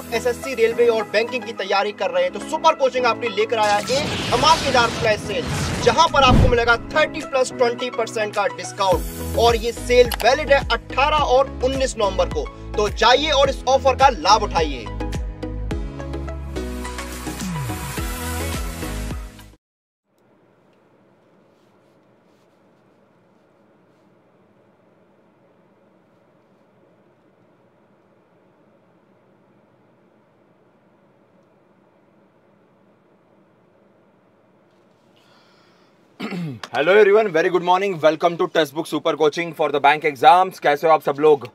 आप SSC railway और banking की तैयारी कर रहे हैं तो सुपर कोचिंग आपने लेकर आया एक धमाकेदार फ्लैश सेल जहाँ पर आपको मिलेगा 30 प्लस 20 परसेंट का डिस्काउंट और ये सेल वैलिड है 18 और 19 नवंबर को। तो जाइए और इस ऑफ़र का लाभ उठाइए। Hello everyone very good morning welcome to Testbook super coaching for the bank exams कैसे हो आप सब लोग?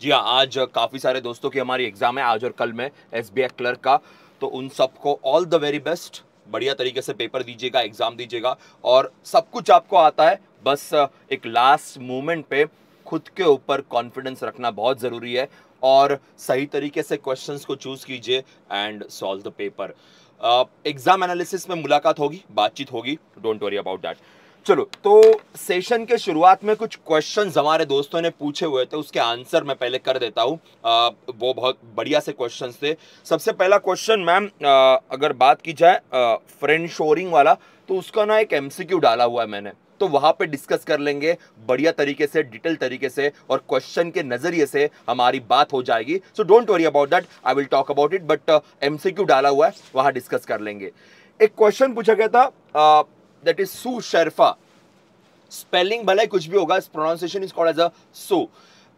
जी हाँ आज काफ़ी सारे दोस्तों की हमारी एग्ज़ाम है, आज और कल में एस बी क्लर्क का। तो उन सबको ऑल द वेरी बेस्ट बढ़िया तरीके से पेपर दीजिएगा एग्ज़ाम दीजिएगा और सब कुछ आपको आता है। बस, एक लास्ट मोमेंट पे खुद के ऊपर कॉन्फिडेंस रखना बहुत ज़रूरी है और सही तरीके से क्वेश्चंस को चूज़ कीजिए and solve the paper exam analysis में मुलाकात होगी, बातचीत होगी डोंट वरी अबाउट दैट चलो तो सेशन के शुरुआत में कुछ क्वेश्चंस हमारे दोस्तों ने पूछे हुए थे, उसके आंसर मैं पहले कर देता हूँ। वो बहुत बढ़िया से क्वेश्चंस थे। सबसे पहला क्वेश्चन मैम अगर बात की जाए फ्रेंड शोरिंग वाला तो उसका ना एक एमसीक्यू डाला हुआ है मैंने। तो वहाँ पे डिस्कस कर लेंगे, बढ़िया तरीके से डिटेल तरीके से और क्वेश्चन के नज़रिए से हमारी बात हो जाएगी। So don't worry about that I will talk about it but MCQ डाला हुआ है, वहाँ डिस्कस कर लेंगे। एक क्वेश्चन पूछा गया था that is sous sherpa spelling भले कुछ भी होगा pronunciation is called as a sous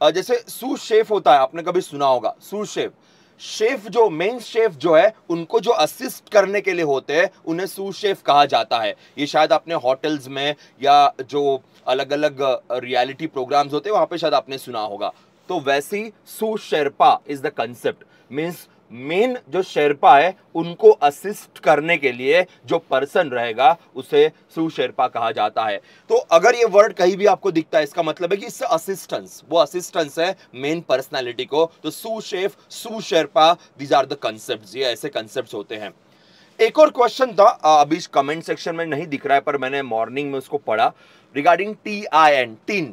जैसे सू शेफ होता है, आपने कभी सुना होगा सू शेफ शेफ जो मेन शेफ जो है, उनको जो असिस्ट करने के लिए होते हैं, उन्हें सू शेफ कहा जाता है। ये शायद आपने होटल्स में या जो अलग अलग रियलिटी प्रोग्राम्स होते हैं, वहाँ पे शायद आपने सुना होगा। तो वैसी sous sherpa is the concept means main जो शेरपा है, उनको असिस्ट करने के लिए जो पर्सन रहेगा, उसे सु शेरपा कहा जाता है। तो अगर ये वर्ड कहीं भी आपको दिखता है, इसका मतलब है कि इससे असिस्टेंस वो असिस्टेंस है मेन पर्सनालिटी को। तो sous chef sherpa these are the concept ये ऐसे कंसेप्ट होते हैं। एक और क्वेश्चन था अभी कमेंट सेक्शन में नहीं दिख रहा है, पर मैंने मॉर्निंग में उसको पढ़ा। Regarding T I N TIN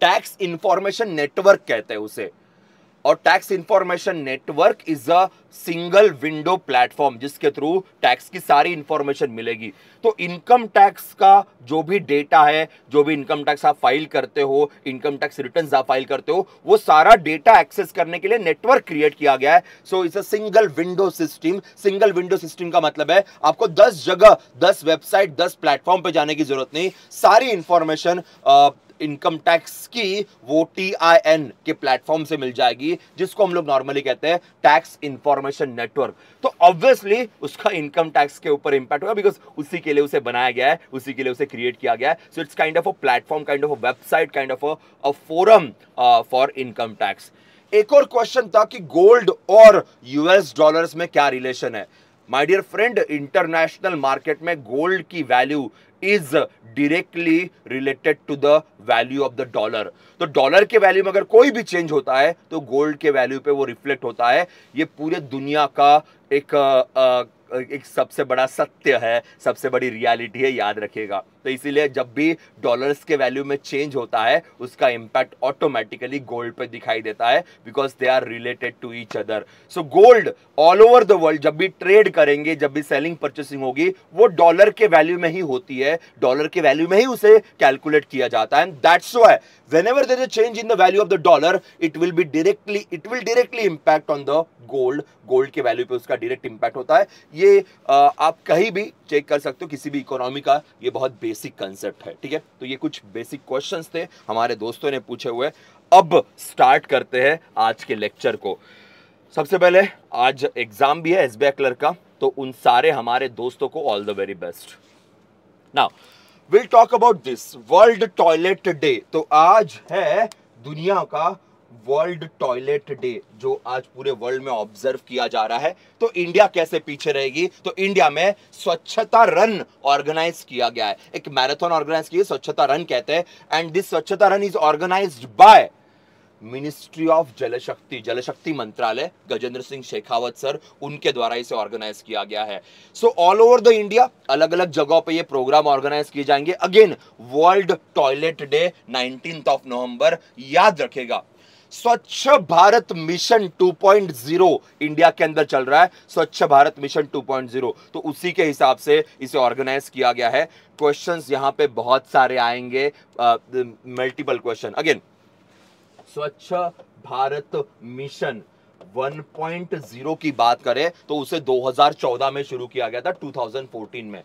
tax information network कहते हैं उसे। और tax information network is a single window platform जिसके थ्रू टैक्स की सारी इंफॉर्मेशन मिलेगी। तो इनकम टैक्स का जो भी डेटा है, जो भी इनकम टैक्स आप फ़ाइल करते हो इनकम टैक्स रिटर्न आप फ़ाइल करते हो, वो सारा डेटा एक्सेस करने के लिए नेटवर्क क्रिएट किया गया है। So it's a single window system single window system का मतलब है, आपको 10 जगह 10 वेबसाइट 10 प्लेटफॉर्म पर जाने की ज़रूरत नहीं। सारी इंफॉर्मेशन इनकम टैक्स की वो टी आई एन के प्लेटफॉर्म से मिल जाएगी, जिसको हम लोग नॉर्मली कहते हैं टैक्स इंफॉर्मेशन नेटवर्क तो ऑब्वियसली उसका इनकम टैक्स के ऊपर इंपैक्ट होगा बिकॉज़ उसी के लिए उसे बनाया गया है, उसी के लिए उसे क्रिएट किया गया है. So it's kind of a platform kind of a website kind of a forum for income tax एक और क्वेश्चन था कि गोल्ड और यूएस डॉलर्स में क्या रिलेशन है? My dear friend international market में गोल्ड की value is directly related to the value of the dollar तो डॉलर के वैल्यू में अगर कोई भी चेंज होता है तो गोल्ड के वैल्यू पे वो रिफ्लेक्ट होता है। ये पूरे दुनिया का एक एक सबसे बड़ा सत्य है, सबसे बड़ी रियलिटी है, याद रखिएगा। तो इसीलिए जब भी डॉलर्स के वैल्यू में चेंज होता है उसका इंपैक्ट ऑटोमेटिकली गोल्ड पे दिखाई देता है because they are related to each other so gold all over the world जब भी ट्रेड करेंगे जब भी सेलिंग परचेसिंग होगी वो डॉलर के वैल्यू में ही होती है। डॉलर के वैल्यू में ही उसे कैलकुलेट किया जाता है। That's why whenever there is a change in the value of the dollar it will be directly it will directly impact on the gold. Gold के वैल्यू पे उसका डायरेक्ट इंपैक्ट होता है। ये आ, आप कहीं भी चेक कर सकते हो किसी भी इकोनॉमी का ये बहुत बेसिक कंसेप्ट है, ठीक है? तो ये कुछ बेसिक क्वेश्चंस थे, हमारे दोस्तों ने पूछे हुए। अब स्टार्ट करते हैं आज के लेक्चर को। सबसे पहले, आज एग्ज़ाम भी है एस क्लर्क का तो उन सारे हमारे दोस्तों को all the very best now will talk about this World Toilet Day तो आज है दुनिया का वर्ल्ड टॉयलेट डे जो आज पूरे वर्ल्ड में ऑब्ज़र्व किया जा रहा है। तो इंडिया कैसे पीछे रहेगी? तो इंडिया में स्वच्छता रन ऑर्गेनाइज किया गया है। एक मैराथन ऑर्गेनाइज किया, स्वच्छता रन कहते हैं। And this Swachhata run is organized by ministry of Jal Shakti Jal Shakti मंत्रालय, गजेंद्र सिंह शेखावत सर, उनके द्वारा इसे ऑर्गेनाइज किया गया है। So all over the India अलग अलग जगहों पे ये प्रोग्राम ऑर्गेनाइज किए जाएँगे। Again world toilet day nineteen of November याद रखेगा। स्वच्छ भारत मिशन 2.0 इंडिया के अंदर चल रहा है। स्वच्छ भारत मिशन 2.0 तो उसी के हिसाब से इसे ऑर्गेनाइज किया गया है। क्वेश्चंस यहाँ पे बहुत सारे आएँगे। Multiple question. Again. Swachh Bharat mission 1.0 की बात करें तो उसे 2014 में शुरू किया गया था 2014 में।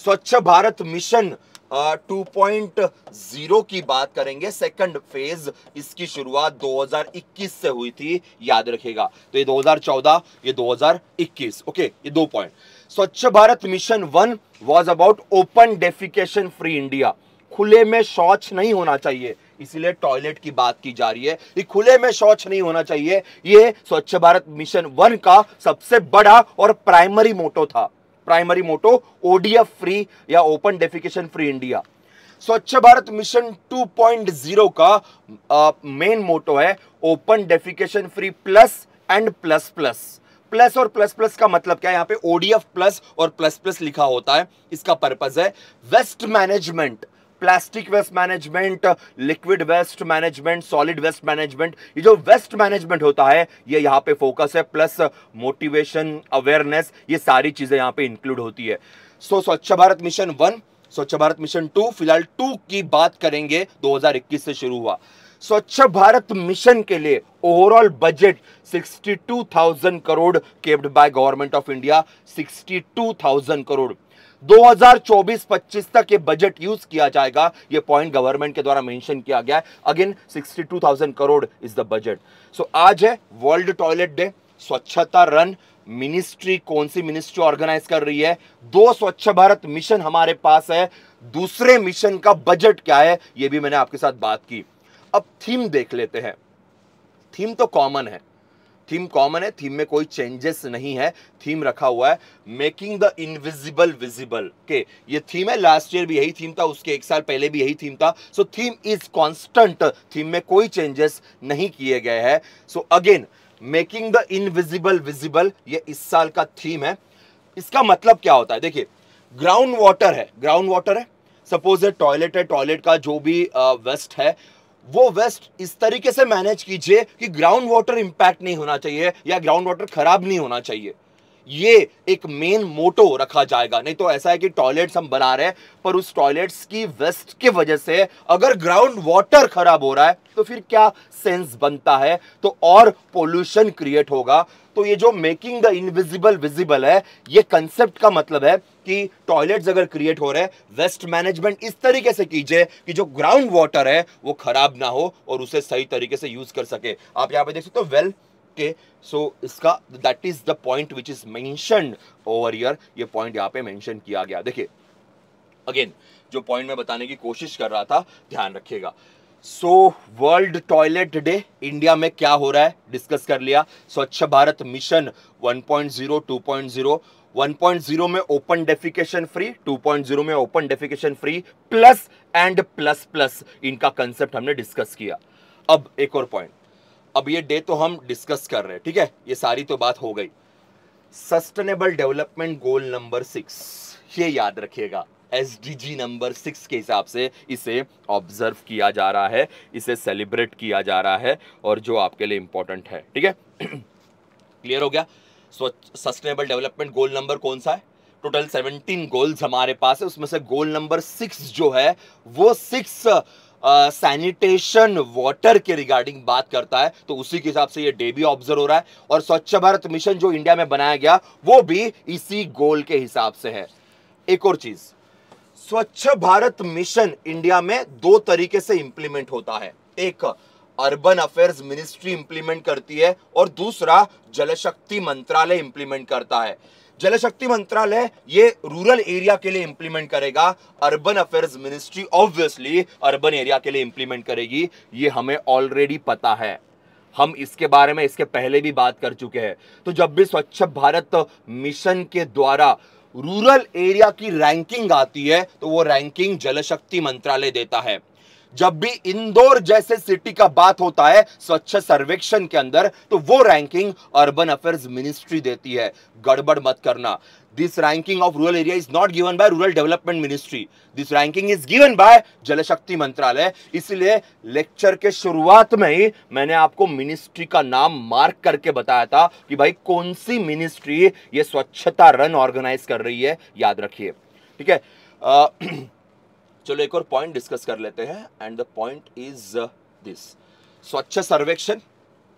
Swachh Bharat mission two point zero की बात करेंगे। सेकंड फ़ेज़ इसकी शुरुआत 2021 से हुई थी, याद रखेगा तो ये 2014 ये 2021 ओके, ये दो point Swachh Bharat mission one was about open defecation free India खुले में शौच नहीं होना चाहिए, इसीलिए टॉयलेट की बात की जा रही है। ये खुले में शौच नहीं होना चाहिए, ये स्वच्छ भारत मिशन वन का सबसे बड़ा और प्राइमरी मोटो था। प्राइमरी मोटो ओडीएफ फ्री या open defecation free India Swachh Bharat mission 2.0 का मेन मोटो है open defecation free plus and plus plus plus और प्लस प्लस का मतलब क्या है? यहाँ पे ओडीएफ प्लस और प्लस प्लस लिखा होता है, इसका पर्पज है waste management plastic waste management liquid waste management solid waste management ये जो वेस्ट मैनेजमेंट होता है ये यहाँ पे फोकस है प्लस मोटिवेशन अवेयरनेस ये सारी चीज़ें यहाँ पे इंक्लूड होती है। सो स्वच्छ Bharat mission one Swachh Bharat mission two फ़िलहाल टू की बात करेंगे 2021 से शुरू हुआ। स्वच्छ भारत मिशन के लिए overall budget 62,000 crore capped by government of India 62,000 crore 2024-25 तक ये बजट यूज़ किया जाएगा। ये पॉइंट गवर्नमेंट के द्वारा मेंशन किया गया है। Again 62,000 crore is the budget so आज है world toilet day Swachhata run. Ministry कौन सी मिनिस्ट्री ऑर्गेनाइज कर रही है? दो स्वच्छ भारत मिशन हमारे पास है। दूसरे मिशन का बजट क्या है? ये भी मैंने आपके साथ बात की। अब थीम देख लेते हैं। थीम तो कॉमन है। थीम कॉमन है, थीम में कोई चेंजेस नहीं है, थीम रखा हुआ है, मेकिंग द इनविजिबल विजिबल, के ये थीम है, लास्ट ईयर भी यही थीम था, उसके एक साल पहले भी यही थीम था so theme is constant theme में कोई चेंजेस नहीं किए गए हैं so again making the invisible visible ये इस साल का थीम है, इसका मतलब क्या होता है, देखिए ग्राउंड वाटर है ग्राउंड वाटर है सपोज़ है टॉयलेट है टॉयलेट का जो भी वेस्ट है वो वेस्ट इस तरीके से मैनेज कीजिए कि ग्राउंड वाटर इंपैक्ट नहीं होना चाहिए या ग्राउंड वाटर खराब नहीं होना चाहिए। ये एक मेन मोटो रखा जाएगा। नहीं तो ऐसा है कि टॉयलेट्स हम बना रहे हैं, पर उस टॉयलेट्स की वेस्ट की वजह से अगर ग्राउंड वाटर खराब हो रहा है तो फिर क्या सेंस बनता है? तो और पोल्यूशन क्रिएट होगा। तो ये जो मेकिंग द इनविजिबल विजिबल है, ये कंसेप्ट का मतलब है कि टॉयलेट्स अगर क्रिएट हो रहे हैं वेस्ट मैनेजमेंट इस तरीके से कीजिए कि जो ग्राउंड वाटर है, वो खराब ना हो और उसे सही तरीके से यूज़ कर सके। आप यहाँ पे देख सकते हो वेल के सो इसका that is the point which is mentioned over year ये पॉइंट यहाँ पे मेंशन किया गया। देखिए अगेन जो पॉइंट मैं बताने की कोशिश कर रहा था, ध्यान रखिएगा। So world toilet day India में क्या हो रहा है? डिस्कस कर लिया। स्वच्छ भारत मिशन 1.0 2.0 1.0 में ओपन डेफिकेशन फ्री 2.0 में open defecation free plus and plus plus इनका कंसेप्ट हमने डिस्कस किया। अब एक और पॉइंट अब ये डे तो हम डिस्कस कर रहे हैं, ठीक है? ये सारी तो बात हो गई। Sustainable development goal number six ये याद रखिएगा। एसडीजी नंबर सिक्स के हिसाब से इसे ऑब्ज़र्व किया जा रहा है, इसे सेलिब्रेट किया जा रहा है, और जो आपके लिए इंपॉर्टेंट है, ठीक है? क्लियर हो गया? सस्टेनेबल डेवलपमेंट गोल नंबर कौन सा है? टोटल सेवनटीन गोल्स हमारे पास है, उसमें से गोल नंबर सिक्स जो है, वो सिक्स सैनिटेशन वाटर के रिगार्डिंग बात करता है तो उसी के हिसाब से ये डे भी ऑब्ज़र्व हो रहा है और स्वच्छ भारत मिशन जो इंडिया में बनाया गया, वो भी इसी गोल के हिसाब से है। एक और चीज़, स्वच्छ भारत मिशन इंडिया में दो तरीके से इंप्लीमेंट होता है। एक अर्बन अफेयर्स मिनिस्ट्री इंप्लीमेंट करती है और दूसरा जल शक्ति मंत्रालय इंप्लीमेंट करता है। जल शक्ति मंत्रालय ये रूरल एरिया के लिए इंप्लीमेंट करेगा। Urban affairs ministry obviously urban area के लिए इंप्लीमेंट करेगी। ये हमें ऑलरेडी पता है। हम इसके बारे में इसके पहले भी बात कर चुके हैं। तो जब भी स्वच्छ भारत मिशन के द्वारा रूरल एरिया की रैंकिंग आती है तो वो रैंकिंग जल शक्ति मंत्रालय देता है। जब भी इंदौर जैसे सिटी का बात होता है, स्वच्छ सर्वेक्षण के अंदर तो वो रैंकिंग अर्बन अफेयर्स मिनिस्ट्री देती है। गड़बड़ मत करना। This ranking of rural area is not given by rural development ministry this ranking is given by Jal Shakti मंत्रालय। इसलिए लेक्चर के शुरुआत में ही मैंने आपको मिनिस्ट्री का नाम मार्क करके बताया था कि भाई कौन सी मिनिस्ट्री ये स्वच्छता रन ऑर्गेनाइज कर रही है, याद रखिए। ठीक है? चलो एक और पॉइंट डिस्कस कर लेते हैं and the point is this Swachh Survekshan?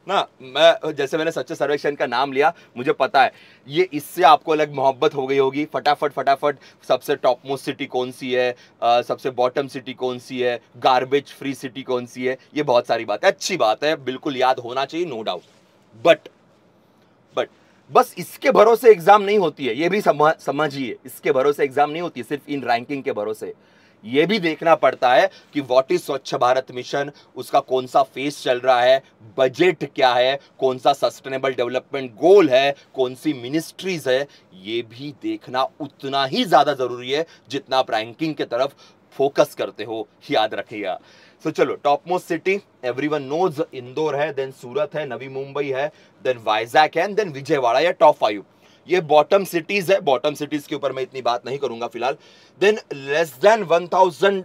ना मैं जैसे मैंने स्वच्छ सर्वेक्षण का नाम लिया मुझे पता है। ये इससे आपको अलग मोहब्बत हो गई होगी। फटाफट फटाफट सबसे टॉप मोस्ट सिटी कौन सी है? आ, सबसे बॉटम सिटी कौन सी है? गार्बेज फ्री सिटी कौन सी है? ये बहुत सारी बात। है अच्छी बात है बिल्कुल याद होना चाहिए नो डाउट बट बट बस इसके भरोसे एग्ज़ाम नहीं होती है। ये भी समझिए इसके भरोसे एग्ज़ाम नहीं होती सिर्फ़ इन रैंकिंग के भरोसे। ये भी देखना पड़ता है कि व्हाट इज़ स्वच्छ भारत मिशन उसका कौन सा फेस चल रहा है? बजट क्या है? कौन सा सस्टेनेबल डेवलपमेंट गोल है? कौन सी मिनिस्ट्रीज है? ये भी देखना उतना ही ज़्यादा ज़रूरी है जितना आप रैंकिंग के तरफ़ फोकस करते हो। याद रखिएगा। सो so, चलो top most city everyone knows Indore है देन सूरत है नवी मुंबई है देन वाइजैक है देन विजयवाड़ा या टॉप फाइव ये बॉटम सिटीज़ है। बॉटम सिटीज़ के ऊपर मैं इतनी बात नहीं करूँगा फ़िलहाल। Then less than one thousand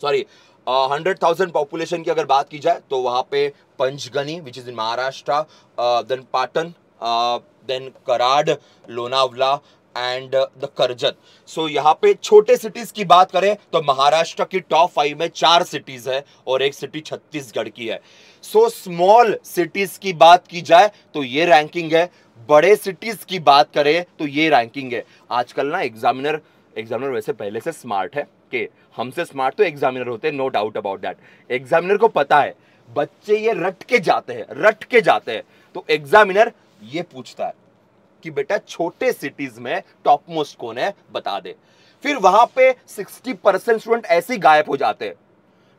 sorry hundred thousand population की अगर बात की जाए तो वहाँ पे Panchgani which is in Maharashtra then Patan then Karad Lonavala and the Karjat so यहाँ पे छोटे सिटीज़ की बात करें तो महाराष्ट्र की टॉप फाइव में चार सिटीज़ है और एक सिटी छत्तीसगढ़ की है। सो स्मॉल सिटीज़ की बात की जाए तो ये रैंकिंग है। बड़े सिटीज़ की बात करें तो ये रैंकिंग है। आजकल ना एग्जामिनर एग्जामिनर वैसे पहले से स्मार्ट है कि हमसे स्मार्ट तो एग्जामिनर होते हैं no doubt about that examiner को पता है, बच्चे ये रट के जाते हैं, रट के जाते हैं। तो एग्जामिनर ये पूछता है कि बेटा छोटे सिटीज़ में टॉप मोस्ट कौन है, बता दे। फिर वहाँ पे 60 परसेंट स्टूडेंट ऐसे गायब हो जाते हैं।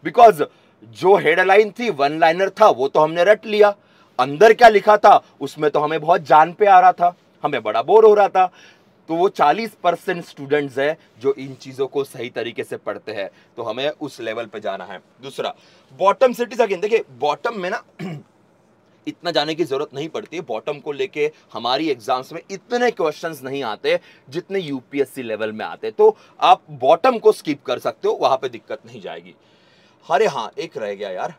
बिकॉज़ जो हेडलाइन थी वन लाइनर था, वो तो हमने रट लिया। अंदर क्या लिखा था, उसमें तो हमें बहुत जान पे आ रहा था, हमें बड़ा बोर हो रहा था। तो वो 40 परसेंट स्टूडेंट्स है जो इन चीज़ों को सही तरीके से पढ़ते हैं। तो हमें उस लेवल पे जाना है। दूसरा बॉटम सिटीज़ अगेन देखिए बॉटम में ना इतना जाने की ज़रूरत नहीं पड़ती। बॉटम को लेके हमारी एग्ज़ाम्स में इतने क्वेश्चंस नहीं आते जितने यूपीएससी लेवल में आते। तो आप बॉटम को स्किप कर सकते हो, वहाँ पे दिक्कत नहीं जाएगी। अरे हाँ एक रह गया यार।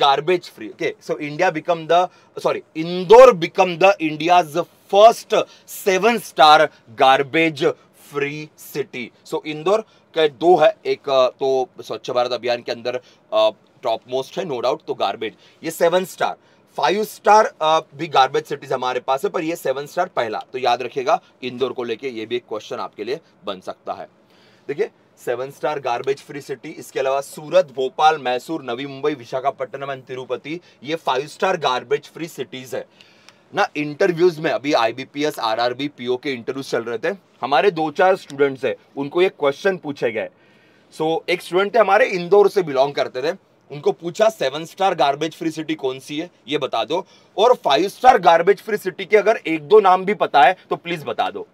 Garbage free okay so India become the sorry Indore become the India's first seven star garbage free city so Indore के दो है, एक तो स्वच्छ भारत अभियान के अंदर टॉप मोस्ट है नो डाउट तो गार्बेज ये सेवन स्टार फाइव स्टार भी गार्बेज सिटीज़ हमारे पास है, पर ये सेवन स्टार पहला. तो याद रखिएगा इंदौर को लेके ये भी एक क्वेश्चन आपके लिए बन सकता है. देखिए seven star garbage free city इसके अलावा सूरत भोपाल मैसूर नवी मुंबई विशाखापट्टनम एंड तिरुपति ये five star garbage free cities है। ना इंटरव्यूज़ में अभी आईबीपीएस आरआरबी पीओ के इंटरव्यूज़ चल रहे थे। हमारे दो चार स्टूडेंट्स है उनको एक क्वेश्चन पूछे गए। सो so, एक स्टूडेंट थे हमारे इंदौर से बिलोंग करते थे। उनको पूछा seven star garbage free city कौन सी है? ये बता दो। और five star garbage free city के अगर एक दो नाम भी पता है तो प्लीज़ बता दो।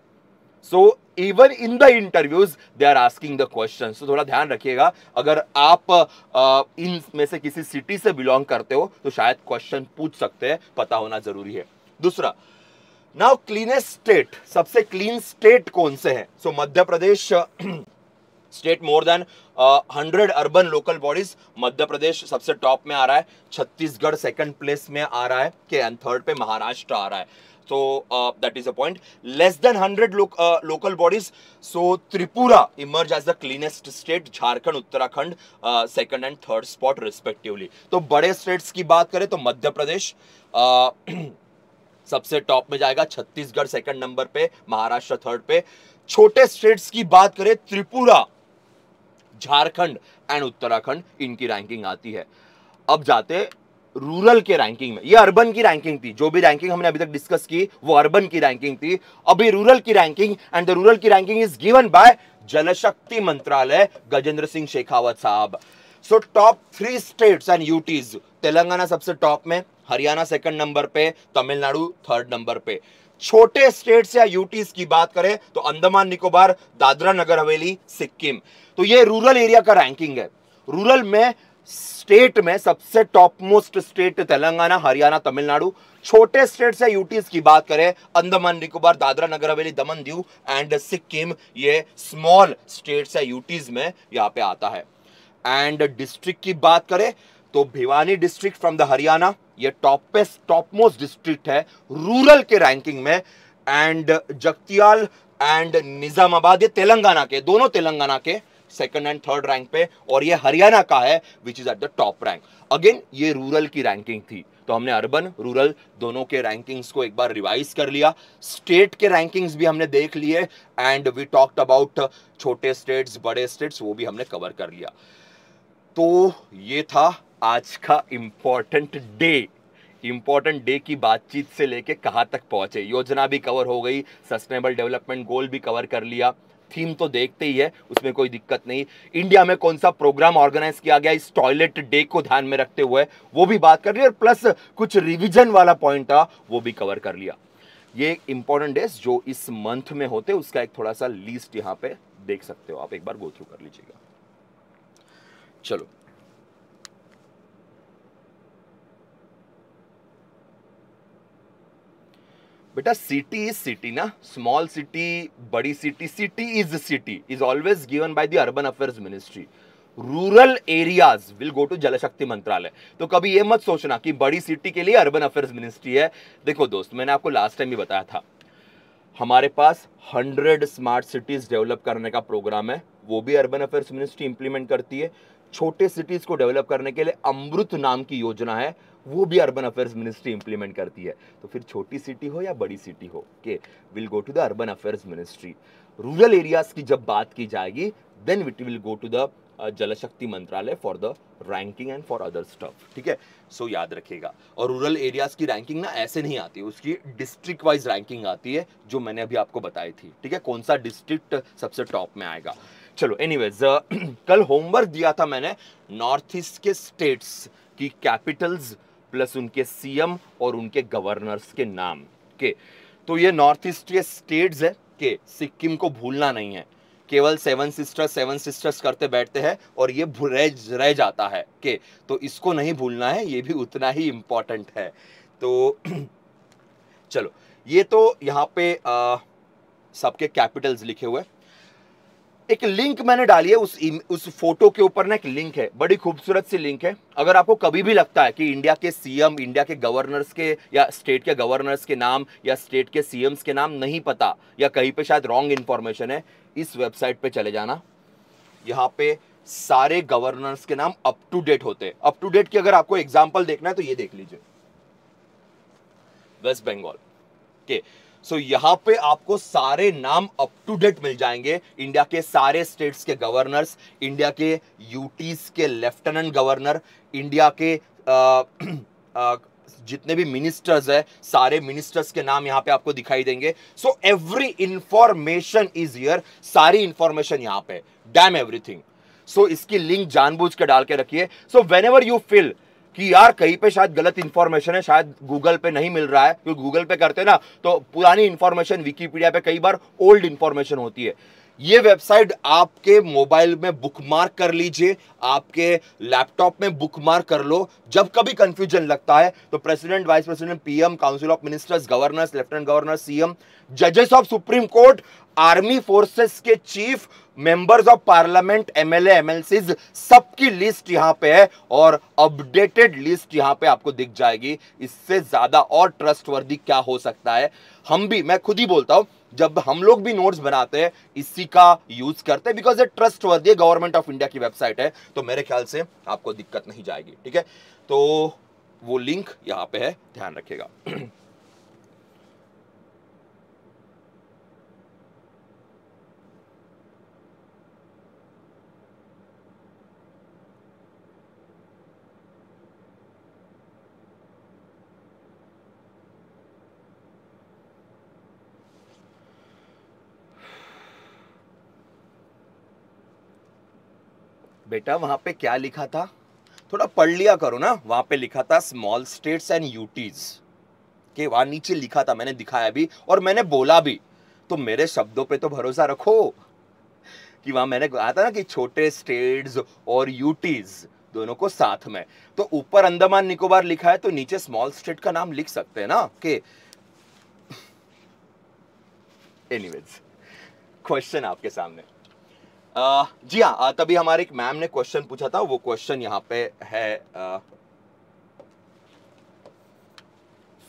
So even in the interviews they are asking the question तो थोड़ा ध्यान रखिएगा। अगर आप आ, इन में से किसी सिटी से बिलोंग करते हो तो शायद क्वेश्चन पूछ सकते हैं। पता होना ज़रूरी है। दूसरा नाउ क्लीनेस्ट स्टेट सबसे क्लीन स्टेट कौन से हैं? So Madhya Pradesh state more than hundred urban local bodies Madhya Pradesh सबसे टॉप में आ रहा है छत्तीसगढ़ सेकंड प्लेस में आ रहा है के एंड थर्ड पे महाराष्ट्र आ रहा है। that is a point. Less than 100 lo uh, local bodies so tripura emerge as the cleanest state Jharkhand Uttarakhand second and third spot respectively तो बड़े स्टेट्स की बात करें तो मध्य प्रदेश uh, सबसे टॉप में जाएगा छत्तीसगढ़ सेकंड नंबर पे महाराष्ट्र थर्ड पे। छोटे स्टेट्स की बात करें त्रिपुरा झारखंड एंड उत्तराखंड इनकी रैंकिंग आती है। अब जाते रूरल के रैंकिंग में। ये अर्बन की रैंकिंग थी। जो भी रैंकिंग हमने अभी तक डिस्कस की, वो अर्बन की रैंकिंग थी। अभी रूरल की रैंकिंग एंड द रूरल की ranking is given by Jal Shakti मंत्रालय गजेंद्र सिंह शेखावत साहब। So top three states and UTs Telangana सबसे टॉप में, हरियाणा सेकंड नंबर पे, तमिलनाडु थर्ड नंबर पे। छोटे स्टेट्स या यूटीज की बात करें तो अंडमान निकोबार, दादरा नगर, हवेली, सिक्किम। तो ये रूरल एरिया का रैंकिंग है। रूरल में स्टेट में सबसे top most state Telangana, Haryana, Tamil Nadu. छोटे स्टेट से यूटीज की बात करें अंडमान निकोबार, दादरा नगर, हवेली दमन दीव एंड सिक्किम, ये स्मॉल स्टेट या यूटीज में यहाँ पे आता है। एंड डिस्ट्रिक्ट की बात करें तो Bhiwani district from the Haryana ये टॉपेस्ट टॉप मोस्ट डिस्ट्रिक्ट है रूरल के रैंकिंग में एंड जगतियाल एंड निजामाबाद ये तेलंगाना के, दोनों तेलंगाना के सेकंड एंड थर्ड रैंक पे, और ये हरियाणा का है which is at the top rank again ये रूरल की रैंकिंग थी। तो हमने अर्बन रूरल दोनों के रैंकिंग्स को एक बार रिवाइज कर लिया। स्टेट के रैंकिंग्स भी हमने देख लिए एंड वी टॉक्ड अबाउट छोटे स्टेट्स बड़े स्टेट्स वो भी हमने कवर कर लिया। तो ये था आज का इंपॉर्टेंट डे इंपॉर्टेंट डे की बातचीत से लेके कहाँ तक पहुँचे? योजना भी कवर हो गई सस्टेनेबल डेवलपमेंट गोल भी कवर कर लिया। थीम तो देखते ही है, उसमें कोई दिक्कत नहीं। इंडिया में कौन सा प्रोग्राम ऑर्गेनाइज किया गया, इस टॉयलेट डे को ध्यान में रखते हुए, वो भी बात कर लिया और प्लस कुछ रिविजन वाला पॉइंट था, वो भी कवर कर लिया। ये इंपॉर्टेंट डेज़ जो इस मंथ में होते, उसका एक थोड़ा सा लिस्ट यहाँ पे देख सकते हो। आप एक बार गो थ्रू कर लीजिएगा। चलो। बेटा सिटी इज़ सिटी ना। स्मॉल सिटी बड़ी city city is city is always given by the urban affairs ministry rural areas will go to Jal Shakti मंत्रालय तो कभी ये मत सोचना कि बड़ी सिटी के लिए अर्बन अफेयर्स मिनिस्ट्री है। देखो दोस्त, मैंने आपको लास्ट टाइम भी बताया था। हमारे पास हंड्रेड स्मार्ट सिटीज़ डेवलप करने का प्रोग्राम है। वो भी अर्बन अफेयर्स मिनिस्ट्री इंप्लीमेंट करती है। छोटे सिटीज़ को डेवलप करने के लिए अमृत नाम की योजना है, वो भी अर्बन अफेयर्स मिनिस्ट्री इंप्लीमेंट करती है। तो फिर छोटी सिटी हो या बड़ी सिटी हो, के will go to the urban affairs ministry rural areas की जब बात की जाएगी then it will go to the Jal Shakti मंत्रालय for the ranking and for other stuff ठीक है? सो याद रखिएगा। और रूरल एरियाज़ की रैंकिंग ना ऐसे नहीं आती, उसकी डिस्ट्रिक्ट वाइज रैंकिंग आती है, जो मैंने अभी आपको बताई थी। ठीक है? कौन सा डिस्ट्रिक्ट सबसे टॉप में आएगा? चलो एनीवेज कल होमवर्क दिया था मैंने नॉर्थ ईस्ट के स्टेट्स की कैपिटल्स प्लस उनके सीएम और उनके गवर्नर्स के नाम के तो ये नॉर्थ ईस्ट के स्टेट्स है के सिक्किम को भूलना नहीं है। केवल सेवन सिस्टर्स सेवन सिस्टर्स करते बैठते हैं और ये रह रह जाता है के तो इसको नहीं भूलना है, ये भी उतना ही इंपॉर्टेंट है। तो चलो, ये तो यहाँ पे सबके कैपिटल्स लिखे हुए एक लिंक मैंने डाली है, उस उस फ़ोटो के ऊपर ना एक लिंक है, बड़ी खूबसूरत सी लिंक है। अगर आपको कभी भी लगता है कि इंडिया के सीएम इंडिया के गवर्नर्स के या स्टेट के गवर्नर्स के नाम या स्टेट के सीएम्स के नाम नहीं पता, या कहीं पे शायद रॉन्ग इन्फॉर्मेशन है, इस वेबसाइट पे चले जाना। यहाँ पे सारे गवर्नर्स के नाम अप टू डेट होते हैं। अप टू डेट की अगर आपको एग्ज़ाम्पल देखना है तो ये देख लीजिए। वेस्ट बंगाल के सो यहाँ पे आपको सारे नाम अप टू डेट मिल जाएँगे। इंडिया के सारे स्टेट्स के गवर्नर्स इंडिया के यूटीज के लेफ्टिनेंट गवर्नर इंडिया के आ, आ, जितने भी मिनिस्टर्स है सारे मिनिस्टर्स के नाम यहाँ पे आपको दिखाई देंगे। So every information is here सारी इंफॉर्मेशन यहाँ पे। डैम एवरीथिंग सो इसकी लिंक जानबूझ के डाल के रखिए। So whenever you feel कि यार कहीं पे शायद गलत इन्फॉर्मेशन है, शायद गूगल पे नहीं मिल रहा है, क्योंकि गूगल पे करते ना तो पुरानी इन्फॉर्मेशन विकीपीडिया पे कई बार ओल्ड इन्फॉर्मेशन होती है। ये वेबसाइट आपके मोबाइल में बुकमार्क कर लीजिए, आपके लैपटॉप में बुकमार्क कर लो। जब कभी कंफ्यूजन लगता है तो president vice president PM council of ministers governors lieutenant governor CM जजेस of supreme court army forces के chief members of parliament MLA MLCs सबकी लिस्ट यहाँ पे है और अपडेटेड लिस्ट यहाँ पे आपको दिख जाएगी। इससे ज़्यादा और ट्रस्टवर्दी क्या हो सकता है? हम भी, मैं खुद ही बोलता हूँ जब हम लोग भी नोट्स बनाते हैं, इसी का यूज़ करते हैं बिकॉज़ ये trustworthy government of India की वेबसाइट है तो मेरे ख्याल से आपको दिक्कत नहीं जाएगी, ठीक है? तो वो लिंक यहाँ पे है, ध्यान रखिएगा। बेटा, वहाँ पे क्या लिखा था? थोड़ा पढ़ लिया करो ना। वहाँ पे लिखा था स्मॉल स्टेट्स एंड यूटीज के वहाँ नीचे लिखा था, मैंने दिखाया भी और मैंने बोला भी। तो मेरे शब्दों पे तो भरोसा रखो कि वहाँ मैंने कहा था ना कि छोटे स्टेट्स और यूटीज दोनों को साथ में। तो ऊपर अंडमान निकोबार लिखा है तो नीचे स्मॉल स्टेट का नाम लिख सकते हैं ना, कि? एनीवेज क्वेश्चन आपके सामने। जी हाँ तभी हमारे एक मैम ने क्वेश्चन पूछा था, वो क्वेश्चन यहाँ पे है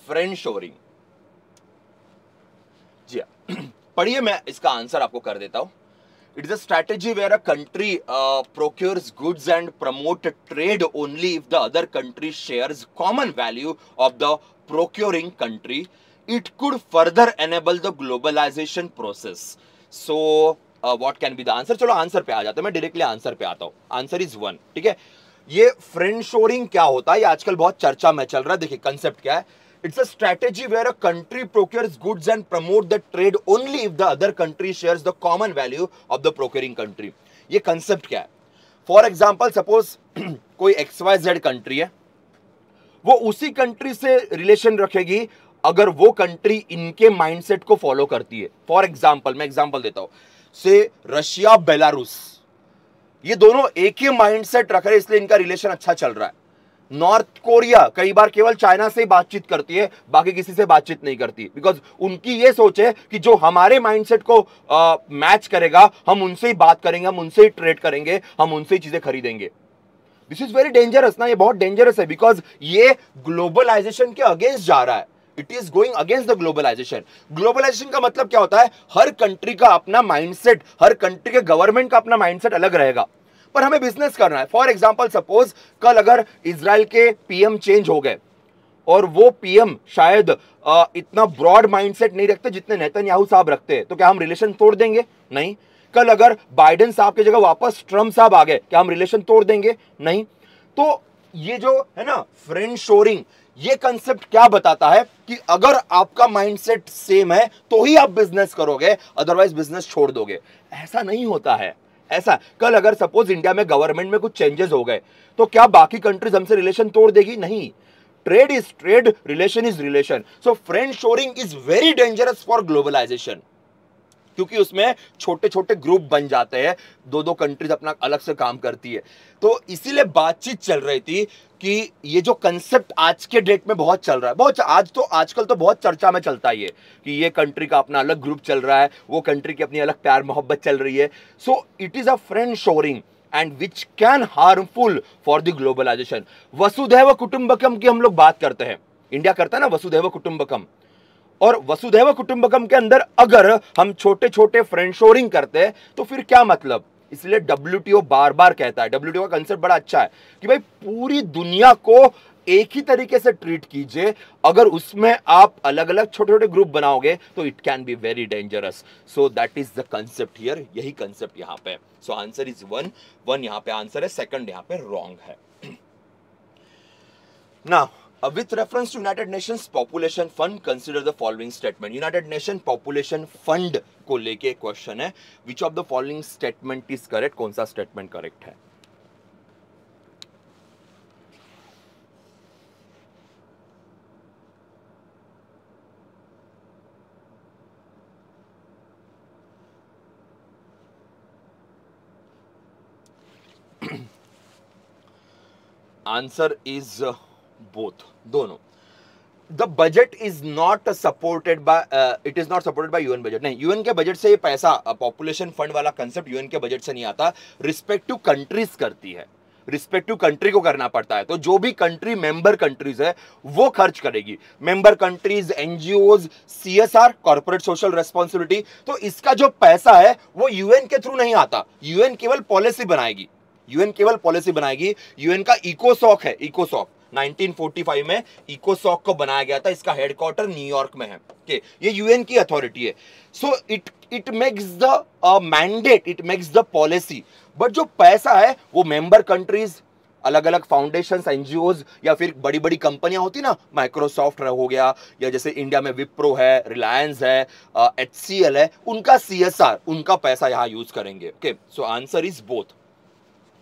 फ्रेंड शोरिंग जी हाँ पढ़िए, मैं इसका आंसर आपको कर देता हूँ. It is a strategy where a country procure goods and promote trade only if the other country share common value of the procuring country it could further enable the globalisation process so what can be the answer? चलो answer पे आ जाते हैं। मैं directly answer पे आता हूँ। Answer is one ठीक है? ये फ्रेंड शोरिंग क्या होता है? ये आजकल बहुत चर्चा में चल रहा है। देखिए कंसेप्ट क्या है? It's a strategy where a country procures goods and promote the trade only if the other country shares the common value of the procuring country. ये concept क्या है? फॉर एग्ज़ाम्पल सपोज़ कोई एक्स वाई जेड कंट्री है। वो उसी country से relation रखेगी अगर वो कंट्री इनके माइंडसेट को फॉलो करती है। फॉर एग्ज़ाम्पल मैं एग्ज़ाम्पल देता हूँ। से रशिया बेलारूस। ये दोनों एक ही माइंडसेट रख रहे इसलिए इनका रिलेशन अच्छा चल रहा है। नॉर्थ कोरिया कई बार केवल चाइना से बातचीत करती है बाकी किसी से बातचीत नहीं करती। बिकॉज़ उनकी ये सोच है कि जो हमारे माइंडसेट को आ, मैच करेगा हम उनसे ही बात करेंगे हम उनसे ही ट्रेड करेंगे हम उनसे ही चीज़ें खरीदेंगे। दिस इज़ वेरी डेंजरस ना ये बहुत डेंजरस है बिकॉज़ ये ग्लोबलाइजेशन के अगेंस्ट जा रहा है। It is going against the globalisation globalisation का मतलब क्या होता है? हर कंट्री का अपना माइंडसेट हर कंट्री के गवर्नमेंट का अपना माइंडसेट अलग रहेगा। पर हमें बिज़नेस करना है। फॉर एग्ज़ाम्पल सपोज़ कल अगर इसराइल के पीएम चेंज हो गए और वो पीएम शायद आ, इतना ब्रॉड माइंडसेट नहीं रखते जितने नेतन्याहू साहब रखते हैं। तो क्या हम रिलेशन तोड़ देंगे? नहीं। कल अगर बाइडेन साहब की जगह वापस ट्रंप साहब आ गए क्या हम रिलेशन तोड़ देंगे? नहीं। तो ये जो है ना फ्रेंड शोरिंग ये कंसेप्ट क्या बताता है कि अगर आपका माइंडसेट सेम है तो ही आप बिज़नेस करोगे अदरवाइज़ बिज़नेस छोड़ दोगे। ऐसा नहीं होता है। ऐसा, कल अगर सपोज़ इंडिया में गवर्नमेंट में कुछ चेंजेस हो गए तो क्या बाकी कंट्रीज़ हमसे रिलेशन तोड़ देगी? नहीं। Trade is trade relation is relation so friend shoring is very dangerous for globalisation क्योंकि उसमें छोटे छोटे ग्रुप बन जाते हैं दो दो कंट्रीज़ अपना अलग से काम करती है। तो इसीलिए बातचीत चल रही थी कि ये जो कंसेप्ट आज के डेट में बहुत चल रहा है, बहुत आज तो आजकल तो बहुत चर्चा में चलता ही है कि ये कंट्री का अपना अलग ग्रुप चल रहा है, वो कंट्री की अपनी अलग प्यार मोहब्बत चल रही है। So it is a friend shoring and which can harmful for the globalisation वसुधैव कुटुंबकम की हम लोग बात करते हैं। इंडिया करता है ना वसुधैव कुटुंबकम? और वसुधैव कुटुंबकम के अंदर अगर हम छोटे छोटे फ्रेंड शोरिंग करते हैं तो फिर क्या मतलब? इसलिए डब्ल्यू बार बार कहता है। डब्ल्यू का कंसेप्ट बड़ा अच्छा है कि भाई पूरी दुनिया को एक ही तरीके से ट्रीट कीजिए। अगर उसमें आप अलग अलग छोटे छोटे ग्रुप बनाओगे तो it can be very dangerous so that is the concept here यही कंसेप्ट यहाँ पे so answer is one one यहाँ पे आंसर है। सेकंड यहाँ पे रॉन्ग है। ना with reference to united nation population fund consider the following statement united nation population fund को लेके क्वेश्चन है. Which of the following statement is correct कौन सा स्टेटमेंट करेक्ट है? आंसर इज़ बोथ दोनों। The budget is not supported by it is not supported by UN budget नहीं UN के budget से पैसा पॉपुलेशन uh, फंड वाला कंसेप्ट यूएन के बजट से नहीं आता। रिस्पेक्टिव कंट्रीज़ करती है। रिस्पेक्टिव कंट्री को करना पड़ता है। तो जो भी कंट्री मेंबर कंट्रीज़ है वो खर्च करेगी। Member countries NGO CSR corporate social responsibility तो इसका जो पैसा है वो यूएन के थ्रू नहीं आता। यूएन केवल पॉलिसी बनाएगी। यूएन केवल पॉलिसी बनाएगी। यूएन का इकोसॉक है इकोसॉक 1945 में इकोसॉक को बनाया गया था। इसका हेडक्वार्टर न्यूयॉर्क में है। Okay, ये यूएन की अथॉरिटी है। So it it makes the mandate it makes the policy but जो पैसा है वो मेंबर कंट्रीज़ अलग अलग फाउंडेशन एनजीओ या फिर बड़ी बड़ी कंपनियाँ होती ना माइक्रोसॉफ्ट हो गया या जैसे इंडिया में विप्रो है रिलायंस है एच एल है उनका सीएसआर उनका पैसा यहाँ यूज़ करेंगे। Okay so answer is both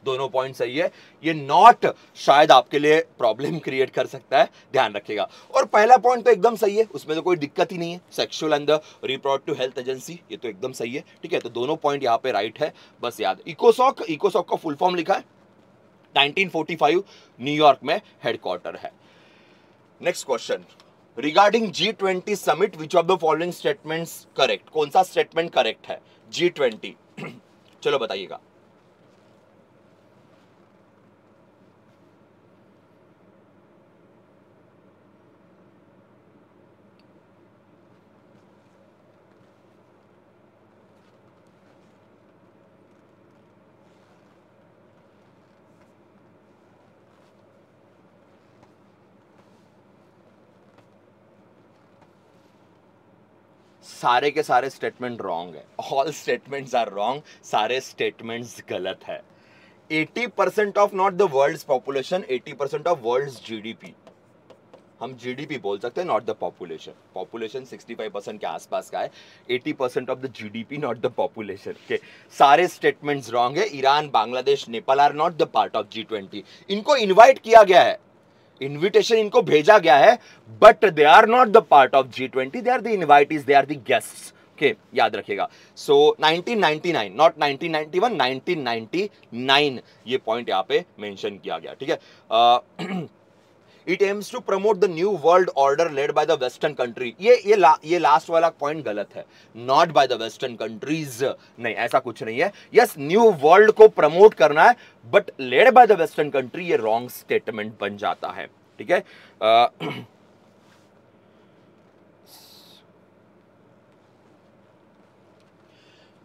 दोनों पॉइंट सही है। ये नॉट शायद आपके लिए प्रॉब्लम क्रिएट कर सकता है। ध्यान रखिएगा। और पहला पॉइंट तो एकदम सही है। उसमें तो कोई दिक्कत ही नहीं है। Sexual and the reproductive health agency ये तो एकदम सही है। ठीक है तो दोनों पॉइंट यहाँ पे राइट है। बस याद। इकोसॉक इकोसॉक का फुल फॉर्म लिखा है। 1945 न्यूयॉर्क में हेडक्वार्टर है। Next question regarding G twenty summit which of the following statements correct कौन सा स्टेटमेंट करेक्ट है? जी ट्वेंटी चलो बताइएगा। सारे के सारे स्टेटमेंट रॉन्ग है। ऑल स्टेटमेंट्स आर रॉन्ग सारे स्टेटमेंट्स गलत है। 80 percent of not the world population 80 percent of world GDP हम जीडीपी बोल सकते हैं not the population population 65 percent के आसपास का है 80 percent of the GDP not the population के सारे स्टेटमेंट्स रॉन्ग है। Iran Bangladesh Nepal are not the part of G twenty इनको इन्वाइट किया गया है। इनविटेशन इनको भेजा गया है but they are not the part of G twenty they are the invitees they are the guest okay याद रखिएगा। सो so, 1999 नॉट 1991 1999 ये पॉइंट यहाँ पे मेंशन किया गया ठीक है? It aims to promote the new world order led by the western country ये ये ला, ये लास्ट वाला पॉइंट गलत है. Not by the western countries नहीं ऐसा कुछ नहीं है. यस न्यू वर्ल्ड को प्रमोट करना है but led by the western country ये रॉन्ग स्टेटमेंट बन जाता है. ठीक है?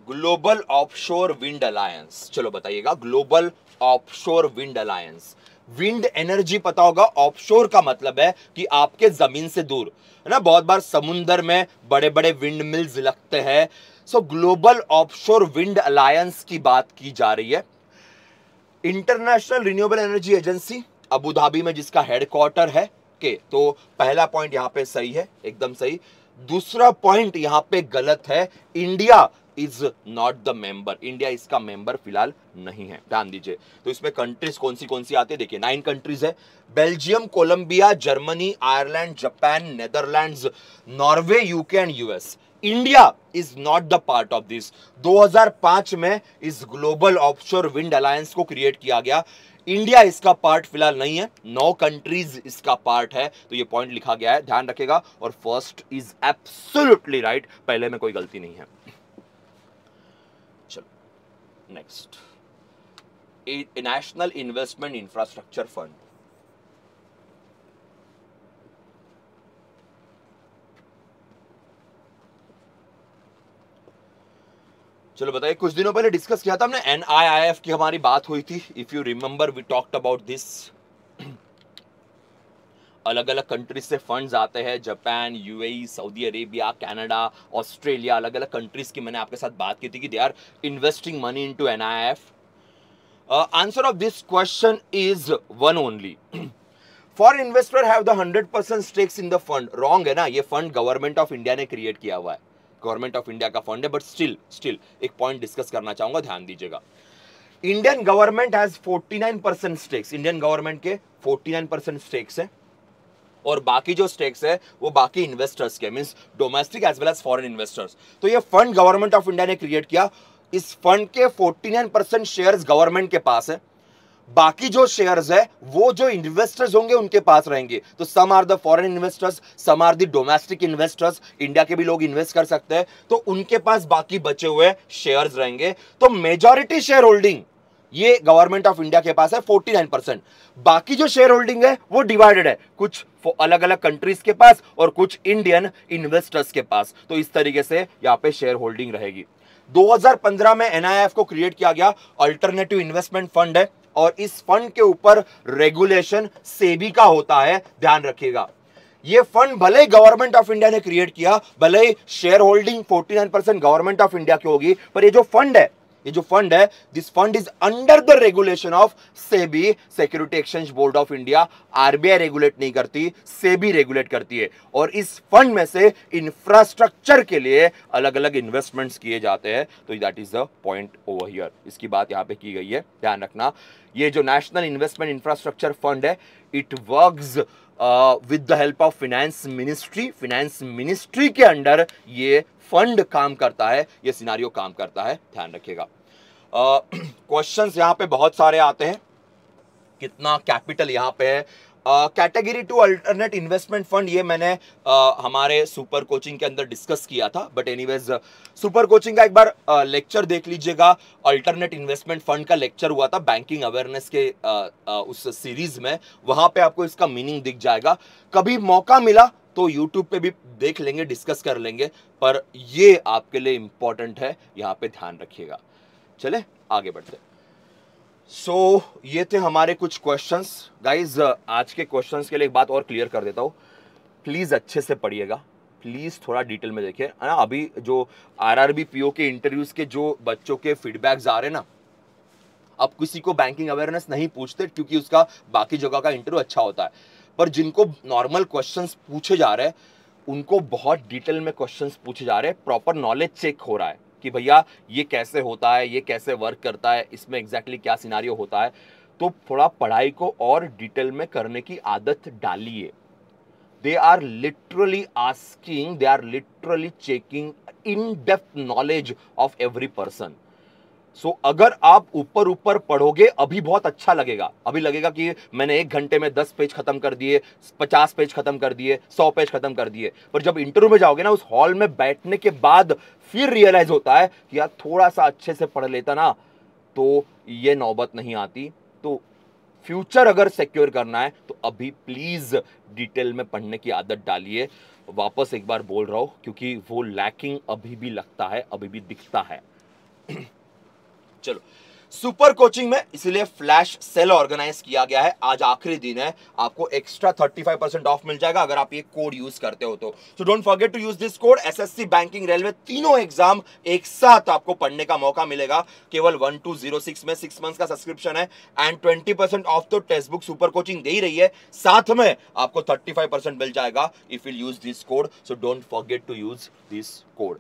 ग्लोबल ऑफशोर विंड अलायंस चलो बताइएगा. Global offshore wind alliance wind energy पता होगा, ऑफशोर का मतलब है कि आपके ज़मीन से दूर। है ना? बहुत बार समुंदर में बड़े बड़े विंड मिल्स लगते हैं। So global offshore wind alliance की बात की जा रही है। International renewable energy agency Abu Dhabi में जिसका हेडक्वार्टर है, के तो पहला पॉइंट यहाँ पे सही है, एकदम सही। दूसरा पॉइंट यहाँ पे गलत है India is not the member India इसका मेंबर फ़िलहाल नहीं है ध्यान दीजिए तो इसमें कंट्रीज़ कौन सी कौन सी आती है देखिए नाइन कंट्रीज़ है Belgium Colombia Germany Ireland Japan Netherlands Norway UK and US India is not the part of this 2005 में इस ग्लोबल ऑफशोर विंड अलायंस को क्रिएट किया गया। इंडिया इसका पार्ट फ़िलहाल नहीं है। नौ कंट्रीज़ इसका पार्ट है। तो ये पॉइंट लिखा गया है। ध्यान रखेगा। और फ़र्स्ट इज़ एब्सोल्युटली राइट पहले में कोई गलती नहीं है। Next national investment infrastructure fund चलो बताइए, कुछ दिनों पहले डिस्कस किया था हमने एनआईआईएफ की हमारी बात हुई थी। If you remember we talked about this अलग अलग कंट्रीज़ से फंड्स आते हैं Japan UAE Saudi Arabia Canada Australia अलग अलग कंट्रीज़ की मैंने आपके साथ बात की थी कि they are investing money into NIF answer of this question is one only for investor have the hundred percent stakes in the fund wrong है ना? ये फंड गवर्नमेंट ऑफ़ इंडिया ने क्रिएट किया हुआ है। गवर्नमेंट ऑफ़ इंडिया का fund है but still still एक पॉइंट डिस्कस करना चाहूँगा, ध्यान दीजिएगा। Indian government has 49 percent stakes Indian government के 49 परसेंट स्टेक्स है। और बाकी जो स्टेक्स है, वो बाकी इन्वेस्टर्स के mean domestic as well as foreign investors तो ये फंड गवर्नमेंट ऑफ़ इंडिया ने क्रिएट किया। इस फंड के 49 परसेंट शेयर गवर्नमेंट के पास है। बाकी जो शेयर्स है, वो जो इन्वेस्टर्स होंगे, उनके पास रहेंगे। तो some are the foreign investors some are the domestic investors India के भी लोग इन्वेस्ट कर सकते हैं। तो उनके पास बाकी बचे हुए शेयर्स रहेंगे। तो मेजॉरिटी शेयर होल्डिंग ये गवर्नमेंट ऑफ़ इंडिया के पास है 49 परसेंट। बाकी जो शेयर होल्डिंग है, वो डिवाइडेड है। कुछ अलग अलग कंट्रीज़ के पास और कुछ इंडियन इन्वेस्टर्स के पास। तो इस तरीके से यहाँ पे शेयर होल्डिंग रहेगी। 2015 में एनआईएफ को क्रिएट किया गया। अल्टरनेटिव इन्वेस्टमेंट फंड है और इस फंड के ऊपर रेगुलेशन सेबी का होता है। ध्यान रखिएगा। ये फंड भले ही गवर्नमेंट ऑफ़ इंडिया ने क्रिएट किया, भले ही share holding 49 percent government of India की होगी, पर ये जो फंड है ये जो फंड है this fund is under the regulation of SEBI security exchange board of India RBI regulate नहीं करती सेबी रेगुलेट करती है। और इस फंड में से इंफ्रास्ट्रक्चर के लिए अलग अलग इन्वेस्टमेंट्स किए जाते हैं। तो that is the point over here इसकी बात यहाँ पे की गई है, ध्यान रखना। ये जो नेशनल इन्वेस्टमेंट इंफ्रास्ट्रक्चर फंड है it works with the help of finance ministry finance ministry के अंडर ये फंड काम करता है, ये सिनारियो काम करता है। ध्यान रखिएगा। क्वेश्चंस यहाँ पे बहुत सारे आते हैं। कितना कैपिटल यहाँ पे है। Category two alternate investment fund ये मैंने uh, हमारे सुपर कोचिंग के अंदर डिस्कस किया था। बट एनीवेज सुपर कोचिंग का एक बार लेक्चर uh, देख लीजिएगा। अल्टरनेट इन्वेस्टमेंट फंड का लेक्चर हुआ था बैंकिंग अवेयरनेस के uh, uh, उस सीरीज़ में। वहाँ पे आपको इसका मीनिंग दिख जाएगा। कभी मौका मिला तो यूट्यूब पे भी देख लेंगे डिस्कस कर लेंगे। पर ये आपके लिए इंपॉर्टेंट है। यहाँ पे ध्यान रखिएगा। चले आगे बढ़ते सो so, ये थे हमारे कुछ क्वेश्चंस गाइज़ आज के क्वेश्चंस के लिए एक बात और क्लियर कर देता हूँ। प्लीज़ अच्छे से पढ़िएगा। प्लीज़ थोड़ा डिटेल में देखिए। है ना अभी जो आरआरबी पीओ के इंटरव्यूज़ के जो बच्चों के फीडबैक्स आ रहे हैं ना अब किसी को बैंकिंग अवेयरनेस नहीं पूछते क्योंकि उसका बाकी जगह का इंटरव्यू अच्छा होता है। पर जिनको नॉर्मल क्वेश्चन पूछे जा रहे हैं उनको बहुत डिटेल में क्वेश्चन पूछे जा रहे हैं। प्रॉपर नॉलेज चेक हो रहा है। कि भैया, ये कैसे होता है, ये कैसे वर्क करता है, इसमें एग्जैक्टली exactly क्या सिनारियो होता है? तो थोड़ा पढ़ाई को और डिटेल में करने की आदत डालिए। They are literally asking they are literally checking in depth knowledge of every person so अगर आप ऊपर ऊपर पढ़ोगे, अभी बहुत अच्छा लगेगा। अभी लगेगा कि मैंने एक घंटे में दस पेज खत्म कर दिए, पचास पेज खत्म कर दिए, सौ पेज खत्म कर दिए। पर जब इंटरव्यू में जाओगे ना, उस हॉल में बैठने के बाद फिर रियलाइज़ होता है कि यार थोड़ा सा अच्छे से पढ़ लेता ना तो ये नौबत नहीं आती। तो फ्यूचर अगर सिक्योर करना है तो अभी प्लीज़ डिटेल में पढ़ने की आदत डालिए। वापस एक बार बोल रहा हूँ, क्योंकि वो लैकिंग अभी भी लगता है, अभी भी दिखता है। चलो। सुपर कोचिंग में इसीलिए फ्लैश सेल ऑर्गेनाइज किया गया है। आज आखिरी दिन है, आपको एक्स्ट्रा 35 परसेंट ऑफ़ मिल जाएगा अगर आप ये कोड यूज़ करते हो तो। So don't forget to use this code SSC banking railway तीनों एग्ज़ाम एक साथ आपको पढ़ने का मौका मिलेगा। केवल वन टू ज़ीरो सिक्स में सिक्स मंथ का सब्सक्रिप्शन है एंड ट्वेंटी परसेंट ऑफ़ तो टेक्स्ट बुक सुपर कोचिंग दे ही रही है। साथ में आपको थर्टी फाइव परसेंट मिल जाएगा if you use this code so don't forget to use this code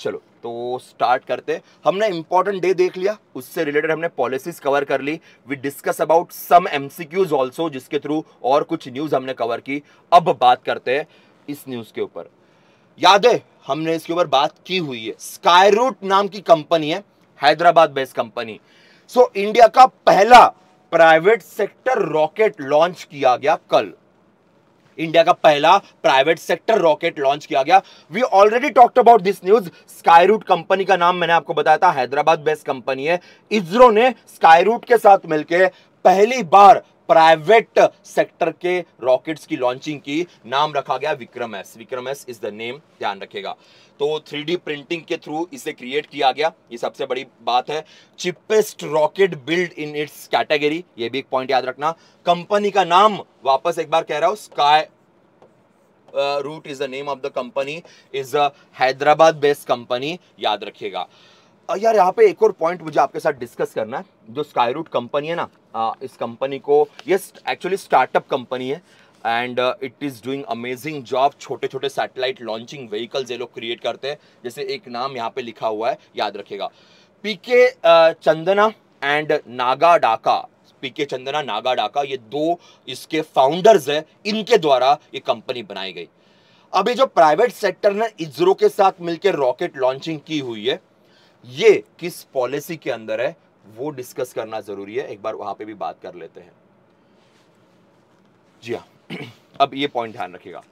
चलो तो स्टार्ट करते हमने इंपॉर्टेंट डे देख लिया, उससे रिलेटेड हमने पॉलिसीज़ कवर कर ली। We discuss about some MCQs also जिसके थ्रू और कुछ न्यूज़ हमने कवर की। अब बात करते हैं इस न्यूज़ के ऊपर। याद है, हमने इसके ऊपर बात की हुई है। स्काईरूट नाम की कंपनी है, Hyderabad based company so India का पहला प्राइवेट सेक्टर रॉकेट लॉन्च किया गया कल। इंडिया का पहला प्राइवेट सेक्टर रॉकेट लॉन्च किया गया। We already talked about this news Skyroot company का नाम मैंने आपको बताया था। हैदराबाद बेस्ड कंपनी है। इसरो ने स्काईरूट के साथ मिलकर पहली बार प्राइवेट सेक्टर के रॉकेट्स की लॉन्चिंग की नाम रखा गया Vikram S. Vikram S is the name ध्यान रखेगा। तो थ्री प्रिंटिंग के थ्रू इसे क्रिएट किया गया। ये सबसे बड़ी बात है। Cheapest rocket build in its category ये भी एक पॉइंट याद रखना। कंपनी का नाम वापस एक बार कह रहा हूँ। Skyroot is the name of the company is Hyderabad based company याद रखिएगा। यार यहाँ पे एक और पॉइंट मुझे आपके साथ डिस्कस करना है, जो स्काई रूट कंपनी है ना इस कंपनी को ये एक्चुअली स्टार्टअप कंपनी है and it is doing amazing job छोटे छोटे सैटेलाइट लॉन्चिंग व्हीकल्स ये लोग क्रिएट करते हैं, जैसे एक नाम यहाँ पे लिखा हुआ है, याद रखेगा पीके चंदना एंड नागा डाका पीके चंदना नागा डाका ये दो इसके फाउंडर्स है, इनके द्वारा ये कंपनी बनाई गई। अभी जो प्राइवेट सेक्टर ने इसरो के साथ मिलकर रॉकेट लॉन्चिंग की हुई है ये किस पॉलिसी के अंदर है, वो डिस्कस करना ज़रूरी है। एक बार वहाँ पे भी बात कर लेते हैं। जी हाँ। अब ये पॉइंट ध्यान रखिएगा।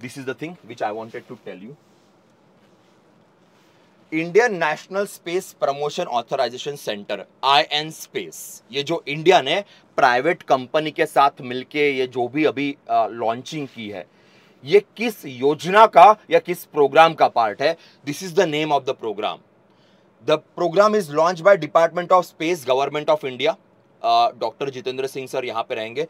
This is the thing which I wanted to tell you Indian national space promotion authorization centre I N space ये जो इंडिया ने प्राइवेट कंपनी के साथ मिलके ये जो भी अभी लॉन्चिंग की है, ये किस योजना का या किस प्रोग्राम का पार्ट है? This is the name of the programme the programme is launch by department of space government of India doctor Jitendra Singh sir यहाँ पे रहेंगे।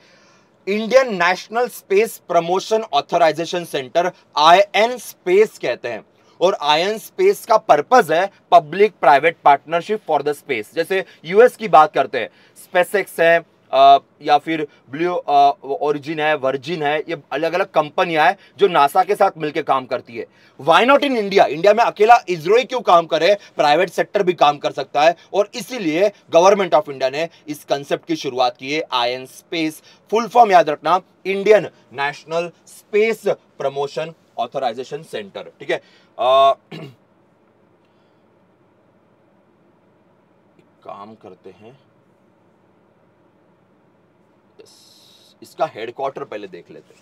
Indian national space promotion authorization centre I N space कहते हैं। और ion space का purpose है public private partnership for the space जैसे US की बात करते हैं। स्पेसएक्स है या फिर ब्लू ओरिजिन है वर्जिन है, ये अलग अलग कंपनियाँ हैं जो नासा के साथ मिलकर काम करती है। Why not in India India में अकेला इसरो क्यों काम करे? प्राइवेट सेक्टर भी काम कर सकता है और इसीलिए गवर्नमेंट ऑफ़ इंडिया ने इस कंसेप्ट की शुरुआत की है I N space full form याद रखना Indian national space promotion authorization centre ठीक है? काम करते हैं। इसका हेडक्वार्टर पहले देख लेते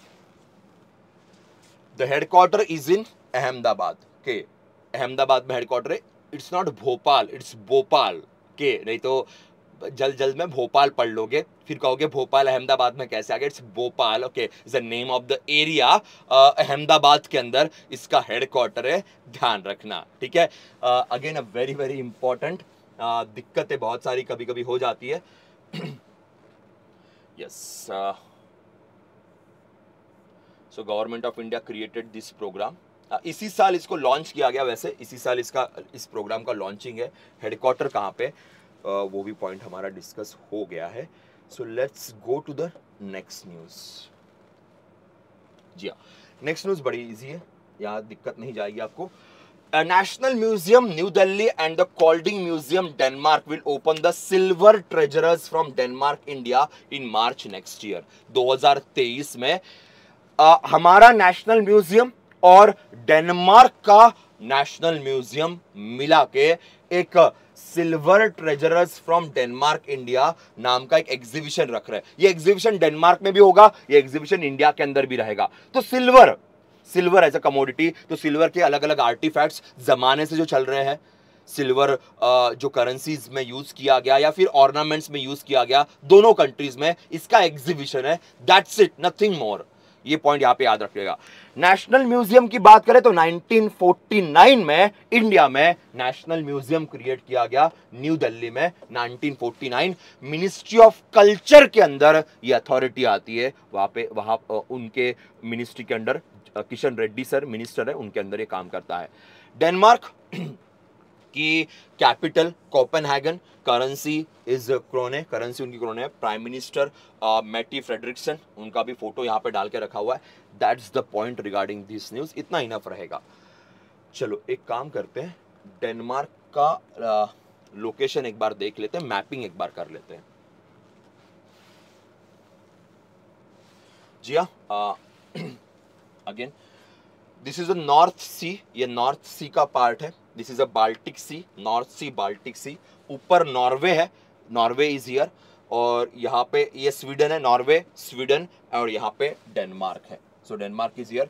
the headquarter is in Ahmedabad के अहमदाबाद में हेडक्वार्टर है। It's not Bhopal it's Bhopal के नहीं तो जल्द जल्द में भोपाल पढ़ लोगे फिर कहोगे भोपाल अहमदाबाद में कैसे आ गया? It's Bhopal okay is the name of the area Ahmedabad के अंदर इसका हेडक्वार्टर है। ध्यान रखना ठीक है? Again a very very important दिक्कतें बहुत सारी कभी कभी हो जाती है। Yes yes uh, so government of India created this programme इसी साल इसको लॉन्च किया गया वैसे। इसी साल इसका इस प्रोग्राम का लॉन्चिंग है। हेडक्वार्टर कहाँ पे? Uh, वो भी पॉइंट हमारा डिस्कस हो गया है। So let's go to the next news जी हाँ। नेक्स्ट न्यूज़ बड़ी इजी है। यहाँ दिक्कत नहीं जाएगी आपको। National Museum, New Delhi and the Kolding Museum, Denmark will open the silver treasures from Denmark, India in March next year. 2023 में आ, हमारा नेशनल म्यूज़ियम और डेनमार्क का नेशनल म्यूज़ियम मिला के एक silver treasurers from Denmark India नाम का एक एग्जीबिशन रख रहे हैं। ये एग्जीबिशन डेनमार्क में भी होगा ये एग्जीबिशन इंडिया के अंदर भी रहेगा। तो silver silver as a commodity तो सिल्वर के अलग अलग आर्टिफैक्ट्स जमाने से जो चल रहे हैं सिल्वर जो करेंसीज में यूज़ किया गया या फिर ऑर्नामेंट्स में यूज़ किया गया दोनों कंट्रीज़ में इसका एग्जीबिशन है। दैट्स इट नथिंग मोर ये पॉइंट यहाँ पे याद रखिएगा। नेशनल म्यूज़ियम की बात करें तो 1949 में इंडिया में नेशनल म्यूज़ियम क्रिएट किया गया न्यू दिल्ली में 1949 मिनिस्ट्री ऑफ़ कल्चर के अंदर ये अथॉरिटी आती है। वहाँ पे, वहाँ उनके मिनिस्ट्री के अंदर किशन रेड्डी सर मिनिस्टर है, उनके अंदर ये काम करता है। डेनमार्क की capital Copenhagen, currency is krone, currency उनकी क्रोने है, प्राइम मिनिस्टर मैटी फ्रेडरिक्सन, उनका भी फ़ोटो यहाँ पे डाल के रखा हुआ है। That's the point regarding this news इतना इनफ रहेगा। चलो, एक काम करते हैं। डेनमार्क का लोकेशन एक बार देख लेते हैं मैपिंग एक बार कर लेते हैं। जी हाँ again this is a North Sea ये नॉर्थ सी का पार्ट है। This is a Baltic Sea North Sea Baltic Sea ऊपर नॉर्वे है नॉर्वे इज़ हियर और यहाँ पे ये स्वीडन है नॉर्वे स्वीडन और यहाँ पे डेनमार्क है. सो डेनमार्क इज़ हियर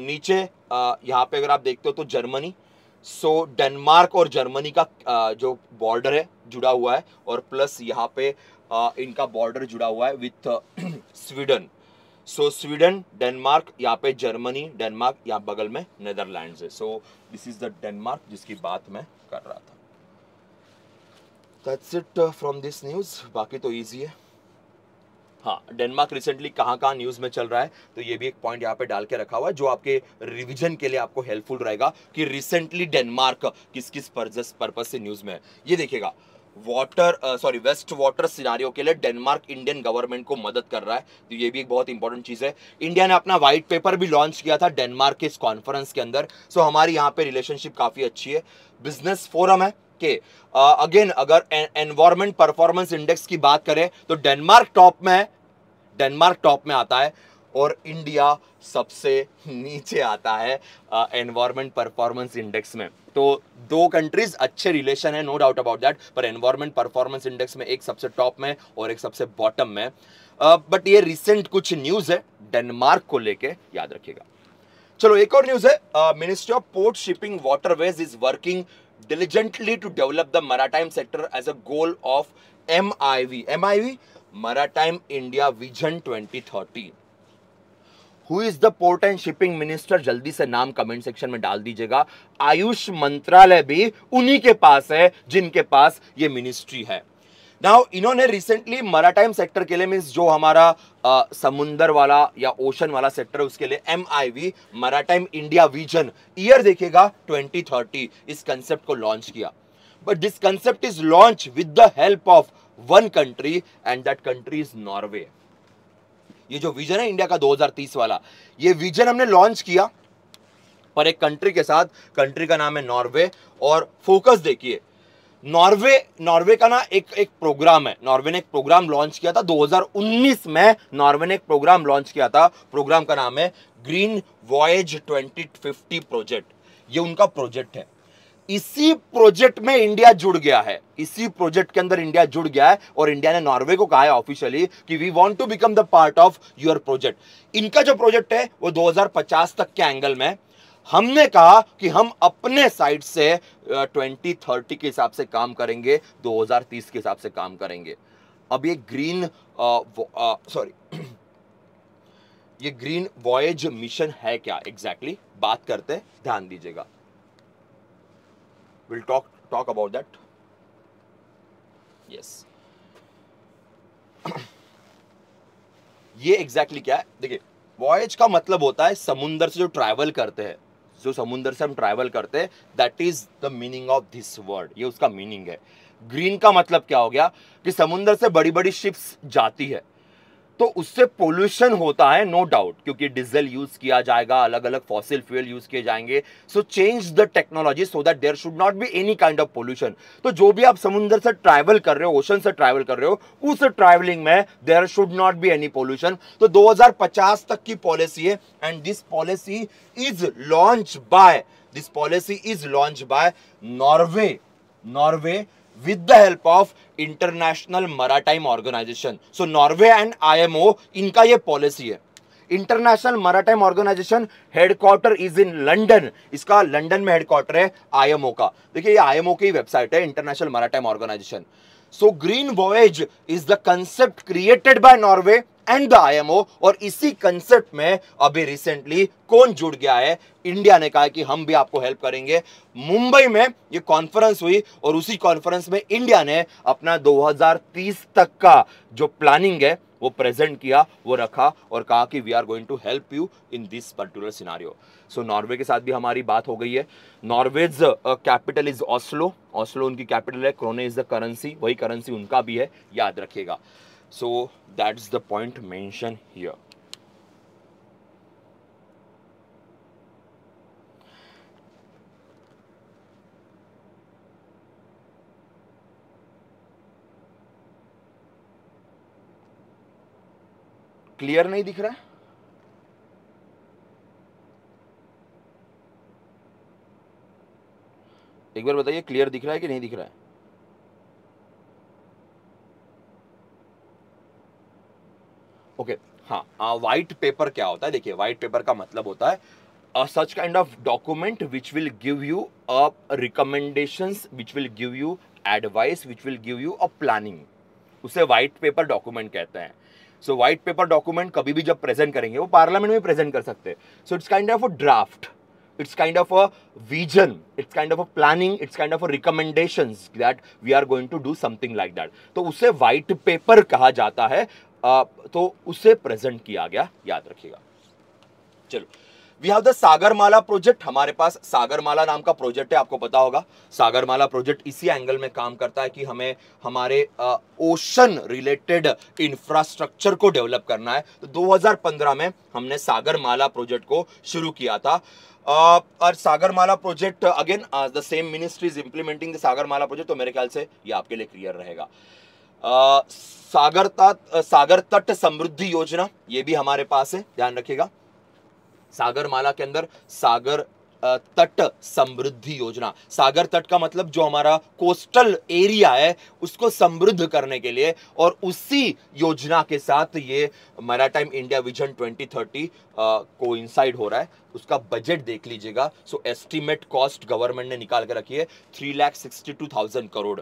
नीचे uh, यहाँ पे अगर आप देखते हो तो जर्मनी सो so, डेनमार्क और जर्मनी का uh, जो बॉर्डर है जुड़ा हुआ है. और प्लस यहाँ पे uh, इनका बॉर्डर जुड़ा हुआ है with Sweden so Sweden Denmark यहाँ पे जर्मनी डेनमार्क यहाँ बगल में नेदरलैंड है. So this is the Denmark जिसकी बात मैं कर रहा था. That's it from this news बाकी तो इजी है. हाँ डेनमार्क रिसेंटली कहाँ कहाँ न्यूज़ में चल रहा है? तो ये भी एक पॉइंट यहाँ पे डाल के रखा हुआ है, जो आपके रिवीजन के लिए आपको हेल्पफुल रहेगा कि रिसेंटली डेनमार्क किस किस पर्पज से न्यूज़ में है. ये देखिएगा water sorry waste water scenario के लिए डेनमार्क इंडियन गवर्नमेंट को मदद कर रहा है। तो ये भी एक बहुत इंपॉर्टेंट चीज़ है। इंडिया ने अपना व्हाइट पेपर भी लॉन्च किया था डेनमार्क के इस कॉन्फ्रेंस के अंदर। सो हमारी यहाँ पे रिलेशनशिप काफ़ी अच्छी है। बिज़नेस फोरम है के अगेन uh, अगर एनवायरमेंट परफॉर्मेंस इंडेक्स की बात करें तो डेनमार्क टॉप में है। डेनमार्क टॉप में आता है। और इंडिया सबसे नीचे आता है एनवायरमेंट परफॉर्मेंस इंडेक्स में तो दो कंट्रीज़ अच्छे रिलेशन है नो डाउट अबाउट दैट पर एनवायरमेंट परफॉर्मेंस इंडेक्स में एक सबसे टॉप में और एक सबसे बॉटम में बट uh, ये रिसेंट कुछ न्यूज़ है डेनमार्क को लेके याद रखिएगा चलो एक और न्यूज़ है ministry of port shipping waterways is working diligently to develop the diligently to develop the maritime sector as a goal of MIV. MIV, Maritime India Vision 2030. Who is the port and shipping minister जल्दी से नाम comment section में डाल दीजिएगा। आयुष मंत्रालय भी उन्हीं के पास है जिनके पास ये मिनिस्ट्री है। नाउ इन्होंने रिसेंटली मराटाइम सेक्टर के लिए मीन्स जो हमारा आ, समुंदर वाला या ओशन वाला सेक्टर उसके लिए M I V maritime India vision year देखेगा 2030 इस कंसेप्ट को लॉन्च किया। But this concept is launch with the help of one country and that country is Norway ये जो विजन है इंडिया का 2030 वाला, ये विजन हमने लॉन्च किया पर एक कंट्री के साथ कंट्री का नाम है नॉर्वे और फोकस देखिए नॉर्वे नॉर्वे का ना एक एक प्रोग्राम है नॉर्वे ने एक प्रोग्राम लॉन्च किया था 2019 में नॉर्वे ने एक प्रोग्राम लॉन्च किया था प्रोग्राम का नाम है ग्रीन वॉयज 2050 प्रोजेक्ट ये उनका प्रोजेक्ट है। इसी प्रोजेक्ट में इंडिया जुड़ गया है। इसी प्रोजेक्ट के अंदर इंडिया जुड़ गया है और इंडिया ने नॉर्वे को कहा है ऑफिशियली कि we want to become the part of your project इनका जो प्रोजेक्ट है, वो 2050 तक के एंगल में हमने कहा कि हम अपने साइड से ट्वेंटी थर्टी के हिसाब से काम करेंगे 2030 के हिसाब से काम करेंगे। अब ये ग्रीन सॉरी ये ग्रीन वॉयज मिशन है क्या? Exactly exactly? बात करते ध्यान दीजिएगा। Will talk talk about that yes ये एग्जैक्टली exactly क्या है? देखिए वॉयज का मतलब होता है समुंदर से जो ट्रैवल करते हैं। जो समुंदर से हम ट्रैवल करते हैं that is the meaning of this word ये उसका मीनिंग है। ग्रीन का मतलब क्या हो गया? कि समुंदर से बड़ी बड़ी शिप्स जाती है। तो उससे पोल्यूशन होता है नो डाउट क्योंकि डीजल यूज़ किया जाएगा अलग अलग फॉसिल फ्यूल यूज़ किए जाएँगे। So change the technology so that there should not be any kind of pollution तो जो भी आप समुद्र से ट्रैवल कर रहे हो ओशन से ट्रैवल कर रहे हो, उस ट्रैवलिंग में there should not be any pollution तो 2050 तक की पॉलिसी है and this policy is launch by this policy is launch by Norway Norway with the help of international maritime organisation so Norway and IMO इनका ये policy है। International maritime organisation headquarter is in London इसका London में headquarter है IMO का। देखिए, ये IMO की वेबसाइट है international maritime organisation so green voyage is the concept created by Norway and the IMO और इसी कंसेप्ट में अभी रिसेंटली कौन जुड़ गया है? इंडिया ने कहा कि हम भी आपको हेल्प करेंगे। मुंबई में ये कॉन्फ्रेंस हुई, और उसी कॉन्फ्रेंस में इंडिया ने अपना 2030 तक का जो प्लानिंग है, वो प्रेजेंट किया, वो रखा, और कहा कि we are going to help you in this particular scenario so Norway के साथ भी हमारी बात हो गई है। Norway's capital is Oslo Oslo उनकी कैपिटल है क्रोने इज़ द करेंसी वही करेंसी उनका भी है, याद रखिएगा। So, that's the point mentioned here. Clear नहीं दिख रहा? है एक बार बताइए क्लियर दिख रहा है कि नहीं दिख रहा है? ओके हाँ वाइट पेपर क्या होता है? देखिए वाइट पेपर का मतलब होता है such kind of document which will give you a recommendation which will give you advice which will give you a planning उसे वाइट पेपर डॉक्यूमेंट कहते हैं। सो वाइट पेपर डॉक्यूमेंट कभी भी जब प्रेजेंट करेंगे, वो पार्लियामेंट में प्रेजेंट कर सकते हैं। So it's kind of a draft it's kind of a vision. It's kind of a planning. It's kind of a recommendations that we are going to do something like that. तो उसे white paper कहा जाता है। तो उसे present किया गया याद रखिएगा। चलो। We have the Sagarmala project हमारे पास सागरमाला नाम का प्रोजेक्ट है आपको पता होगा। सागरमाला प्रोजेक्ट इसी एंगल में काम करता है कि हमें हमारे ओशन रिलेटेड इंफ्रास्ट्रक्चर को डेवलप करना है। तो 2015 में हमने सागरमाला प्रोजेक्ट को शुरू किया था। uh, और Sagarmala project again the same ministry is implementing the Sagarmala project तो मेरे ख्याल से ये आपके लिए क्लियर रहेगा। सागर तट सागर तट समृद्धि योजना, ये भी हमारे पास है, ध्यान रखिएगा। सागर माला के अंदर सागर तट समृद्धि योजना। सागर तट का मतलब जो हमारा कोस्टल एरिया है, उसको समृद्ध करने के लिए और उसी योजना के साथ ये मैराटाइम इंडिया विजन 2030 को इंसाइड हो रहा है। उसका बजट देख लीजिएगा। सो, एस्टिमेट कॉस्ट गवर्नमेंट ने निकाल कर रखी है, three lakh sixty two thousand crore.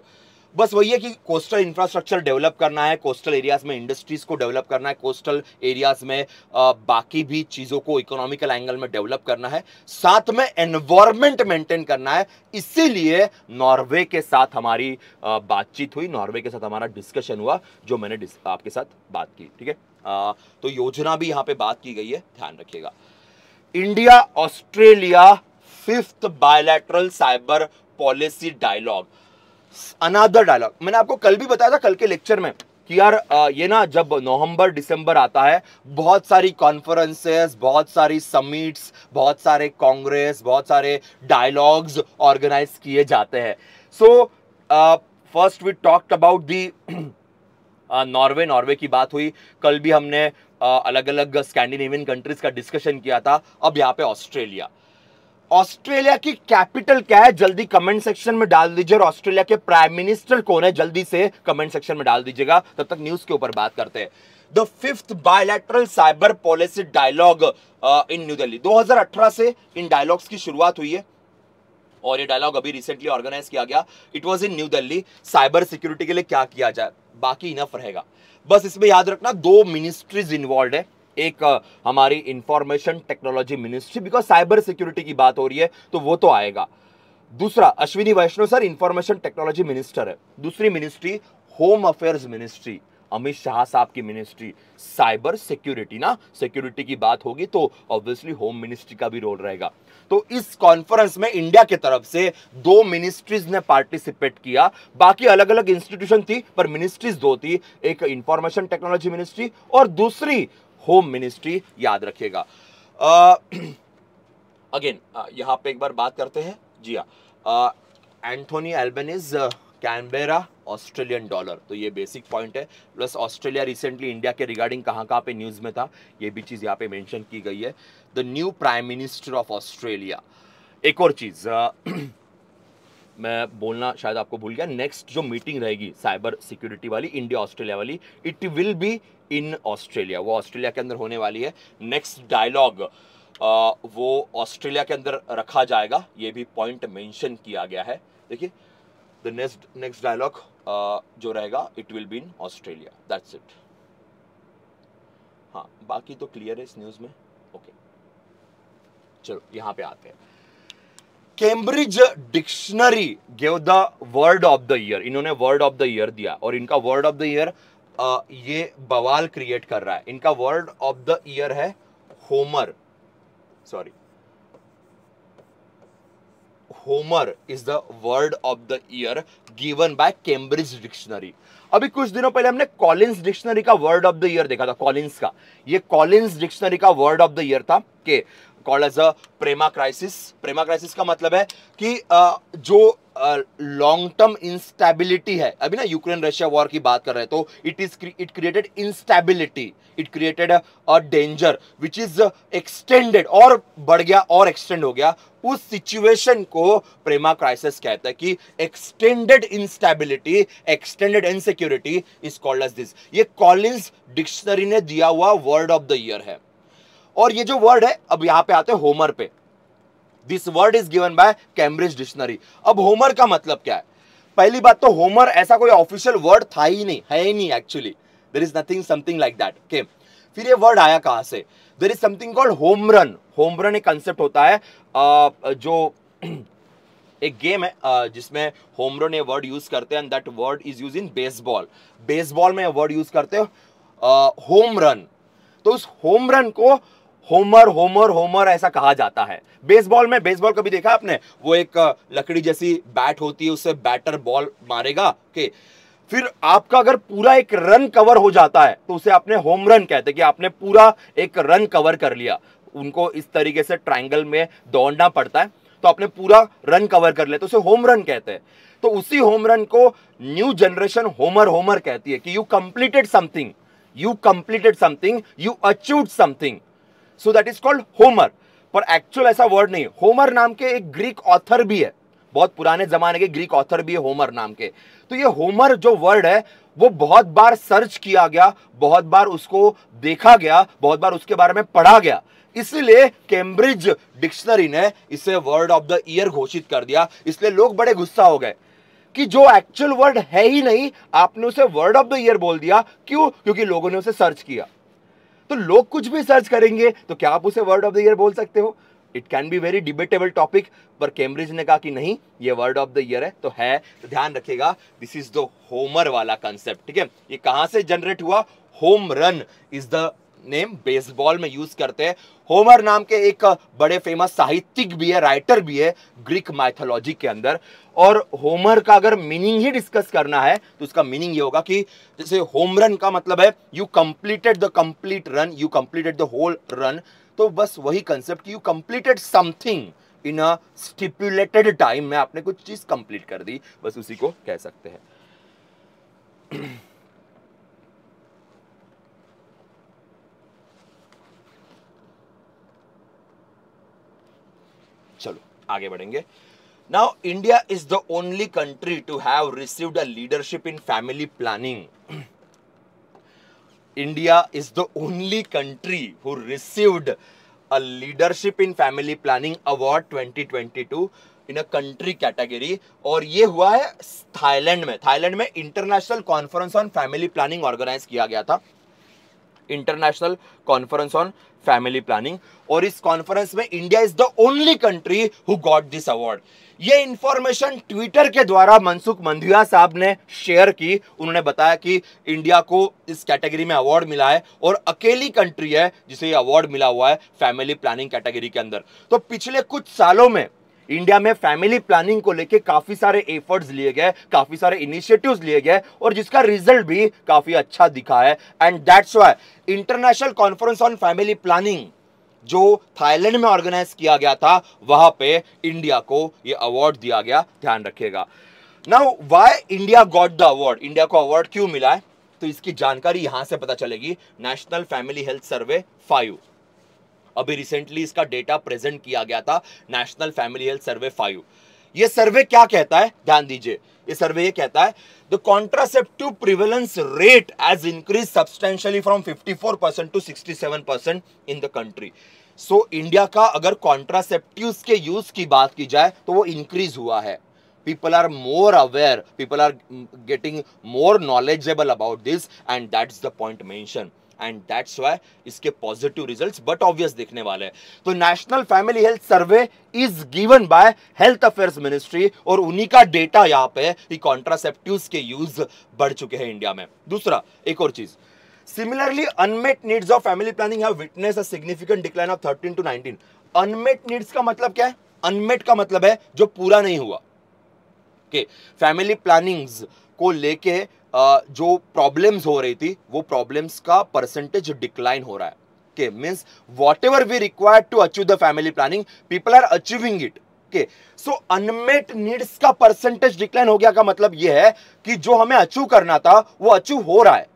बस वही है कि कोस्टल इंफ्रास्ट्रक्चर डेवलप करना है कोस्टल एरियाज़ में इंडस्ट्रीज़ को डेवलप करना है कोस्टल एरियाज़ में आ, बाकी भी चीज़ों को इकोनॉमिकल एंगल में डेवलप करना है। साथ में एनवायरमेंट मेंटेन करना है। इसीलिए नॉर्वे के साथ हमारी बातचीत हुई। नॉर्वे के साथ हमारा डिस्कशन हुआ जो मैंने आपके साथ बात की ठीक है? तो योजना भी यहाँ पे बात की गई है ध्यान रखिएगा। India Australia fifth bilateral cyber policy dialogue another dialogue मैंने आपको कल भी बताया था कल के लेक्चर में कि यार ये ना जब नवंबर दिसंबर आता है बहुत सारी कॉन्फ्रेंसेस बहुत सारी समिट्स बहुत सारे कांग्रेस बहुत सारे डायलॉग्स ऑर्गेनाइज किए जाते हैं. So first we talked about the Norway Norway की बात हुई. कल भी हमने uh, अलग अलग स्कैंडिनेवियन कंट्रीज़ का डिस्कशन किया था. अब यहाँ पे ऑस्ट्रेलिया ऑस्ट्रेलिया की कैपिटल क्या है? जल्दी कमेंट सेक्शन में डाल दीजिए और ऑस्ट्रेलिया के प्राइम मिनिस्टर कौन है? जल्दी से कमेंट सेक्शन में डाल दीजिएगा। तब तक न्यूज़ के ऊपर बात करते हैं। The fifth bilateral cyber policy dialogue in New Delhi 2018 से इन डायलॉग्स की शुरुआत हुई है। और ये डायलॉग अभी रिसेंटली ऑर्गेनाइज किया गया। It was in New Delhi cyber security के लिए क्या किया जाए? बाकी इनफ रहेगा। बस इसमें याद रखना, दो मिनिस्ट्रीज इन्वॉल्व है। एक हमारी information technology ministry because cyber security की बात हो रही है तो वो तो आएगा। दूसरा, Ashwini Vaishnaw sir information technology minister है। दूसरी ministry home affairs ministry Amit Shah साहब की मिनिस्ट्री साइबर सिक्योरिटी ना सिक्योरिटी की बात होगी तो ऑब्वियसली होम मिनिस्ट्री का भी रोल रहेगा। तो इस कॉन्फ्रेंस में इंडिया की तरफ़ से दो मिनिस्ट्रीज ने पार्टिसिपेट किया। बाकी अलग अलग इंस्टीट्यूशन थी, पर मिनिस्ट्रीज दो थी, एक इंफॉर्मेशन टेक्नोलॉजी मिनिस्ट्री और दूसरी होम मिनिस्ट्री याद रखिएगा अगेन यहाँ पे एक बार बात करते हैं। जी हाँ Anthony Albanese Canberra Australian dollar तो ये बेसिक पॉइंट है। प्लस ऑस्ट्रेलिया रिसेंटली इंडिया के रिगार्डिंग कहाँ कहाँ पे न्यूज़ में था, ये भी चीज़ यहाँ पे मेंशन की गई है। The new prime minister of Australia एक और चीज़ मैं बोलना शायद आपको भूल गया। नेक्स्ट जो मीटिंग रहेगी साइबर सिक्योरिटी वाली इंडिया ऑस्ट्रेलिया वाली it will be in Australia वो ऑस्ट्रेलिया के अंदर होने वाली है। नेक्स्ट डायलॉग वो ऑस्ट्रेलिया के अंदर रखा जाएगा। ये भी पॉइंट मेंशन किया गया है। देखिए द नेक्स्ट नेक्स्ट डायलॉग जो रहेगा it will be in Australia that's it हाँ बाकी तो क्लियर है इस न्यूज़ में? Okay okay. चलो, यहाँ पे आते हैं। Cambridge dictionary gave the word of the year इन्होंने वर्ड ऑफ़ द ईयर दिया और इनका वर्ड ऑफ़ द ईयर ये बवाल क्रिएट कर रहा है। इनका वर्ड ऑफ़ द ईयर है homer sorry homer is the word of the year given by Cambridge dictionary अभी कुछ दिनों पहले हमने कॉलिंस डिक्शनरी का वर्ड ऑफ़ द ईयर देखा था कॉलिंस का। ये कॉलिंस डिक्शनरी का वर्ड ऑफ़ द ईयर था कि called as a permacrisis permacrisis का मतलब है कि जो लॉन्ग टर्म इंस्टेबिलिटी है, अभी ना यूक्रेन रशिया वॉर की बात कर रहे हैं तो it is it created instability it created a danger which is extended और बढ़ गया और एक्सटेंड हो गया। उस सिचुएशन को प्रेमा क्राइसिस कहता है कि extended instability extended insecurity is called as this ये कॉलिंस डिक्शनरी ने दिया हुआ वर्ड ऑफ़ द ईयर है। और ये जो वर्ड है, अब यहाँ पे आते हैं होमर पे। This word is given by Cambridge dictionary अब होमर का मतलब क्या है? पहली बात तो होमर ऐसा कोई ऑफिशियल वर्ड था ही नहीं, है ही नहीं actually there is nothing something like that okay फिर ये वर्ड आया कहाँ से? There is something called home run home run एक कंसेप्ट होता है जो एक गेम है जिसमें होम रन ये वर्ड यूज़ करते हैं that word is use in baseball baseball में वर्ड यूज़ करते हो होम रन तो उस होम रन को होमर होमर होमर ऐसा कहा जाता है। बेसबॉल में, बेसबॉल कभी देखा आपने? वो एक लकड़ी जैसी बैट होती है, उससे बैटर बॉल मारेगा के फिर आपका अगर पूरा एक रन कवर हो जाता है तो उसे आपने होम रन कहते हैं कि आपने पूरा एक रन कवर कर लिया। उनको इस तरीके से ट्राइंगल में दौड़ना पड़ता है तो आपने पूरा रन कवर कर लिया तो उसे होम रन कहते हैं। तो उसी होम रन को न्यू जनरेशन होमर होमर कहती है कि you completed something, you completed something, you achieve something. So that is called homer पर एक्चुअल ऐसा वर्ड नहीं होमर नाम के एक ग्रीक ऑथर भी है। बहुत पुराने जमाने के ग्रीक ऑथर भी है होमर नाम के। तो ये होमर जो वर्ड है, वो बहुत बार सर्च किया गया, बहुत बार उसको देखा गया, बहुत बार उसके बारे में पढ़ा गया। इसलिए कैम्ब्रिज डिक्शनरी ने इसे वर्ड ऑफ़ द ईयर घोषित कर दिया। इसलिए लोग बड़े गुस्सा हो गए कि जो एक्चुअल वर्ड है ही नहीं, आपने उसे वर्ड ऑफ़ द ईयर बोल दिया। क्यों? क्योंकि लोगों ने उसे सर्च किया। तो लोग कुछ भी सर्च करेंगे तो क्या आप उसे वर्ड ऑफ़ द ईयर बोल सकते हो? It can be very debatable topic पर कैम्ब्रिज ने कहा कि नहीं, ये वर्ड ऑफ़ द ईयर है तो है तो ध्यान रखिएगा दिस इज़ द होमर वाला कंसेप्ट ठीक है? ये कहाँ से जनरेट हुआ? Home run is the name baseball में यूज़ करते हैं। होमर नाम के एक बड़े फ़ेमस साहित्यिक भी है राइटर भी है ग्रीक माइथोलॉजी के अंदर। और होमर का अगर मीनिंग ही डिस्कस करना है तो उसका मीनिंग ये होगा कि जैसे होम रन का मतलब है you completed the complete run you completed the whole run तो बस वही concept you completed something in a stipulated time में आपने कुछ चीज़ कंप्लीट कर दी, बस उसी को कह सकते हैं। चलो, आगे बढ़ेंगे। Now India is the only country to have received a leadership in family planning India is the only country who received a leadership in family planning award 2022 in a country category और ये हुआ है Thailand में। Thailand में international conference on family planning organise किया गया था। International conference on family planning और इस कॉन्फ्रेंस में India is the only country who got this award ये इंफॉर्मेशन ट्विटर के द्वारा मनसुख मंधिया साहब ने शेयर की। उन्होंने बताया कि इंडिया को इस कैटेगरी में अवार्ड मिला है और अकेली कंट्री है जिसे ये अवार्ड मिला हुआ है फैमिली प्लानिंग कैटेगरी के अंदर। तो पिछले कुछ सालों में इंडिया में फैमिली प्लानिंग को लेके काफ़ी सारे एफर्ट्स लिए गए, काफ़ी सारे इनिशिएटिव्स लिए गए और जिसका रिज़ल्ट भी काफ़ी अच्छा दिखा है। And that's why international conference on family planning जो थाईलैंड में ऑर्गेनाइज किया गया था, वहाँ पे इंडिया को ये अवार्ड दिया गया। ध्यान रखिएगा। Now why India got the award India को अवार्ड क्यों मिला है? तो इसकी जानकारी यहाँ से पता चलेगी। National family health survey five अभी रिसेंटली इसका डेटा प्रेजेंट किया गया था national family health survey five ये सर्वे क्या कहता है? ध्यान दीजिए, ये सर्वे ये कहता है the contraceptive prevalence rate as increase substantially from 54 percent to 67 percent in the country so India का अगर कॉन्ट्रासेप्टिव के यूज़ की बात की जाए तो वो इंक्रीज हुआ है। People are more aware, people are getting more knowledgeable about this, and that's the point mentioned. And that's why इसके पॉजिटिव रिजल्ट्स बट ऑब्वियस देखने वाले हैं। तो national family health survey is given by health affairs ministry और उन्हीं का data यहाँ पे कि कॉन्ट्रासेप्टिव्स के यूज़ बढ़ चुके हैं इंडिया में। दूसरा, एक और चीज़। Similarly unmet needs of family planning have witness a significant decline of 13 to 19 unmet needs का मतलब क्या है? अनमेट का मतलब है जो पूरा नहीं हुआ। के फैमिली प्लानिंग्स को लेके जो प्रॉब्लम्स हो रही थी, वो प्रॉब्लम्स का परसेंटेज डिक्लाइन हो रहा है। के means whatever we required to achieve the family planning people are achieving it के सो अनमेट नीड्स का परसेंटेज डिक्लाइन हो गया का मतलब ये है कि जो हमें अचीव करना था, वो अचीव हो रहा है।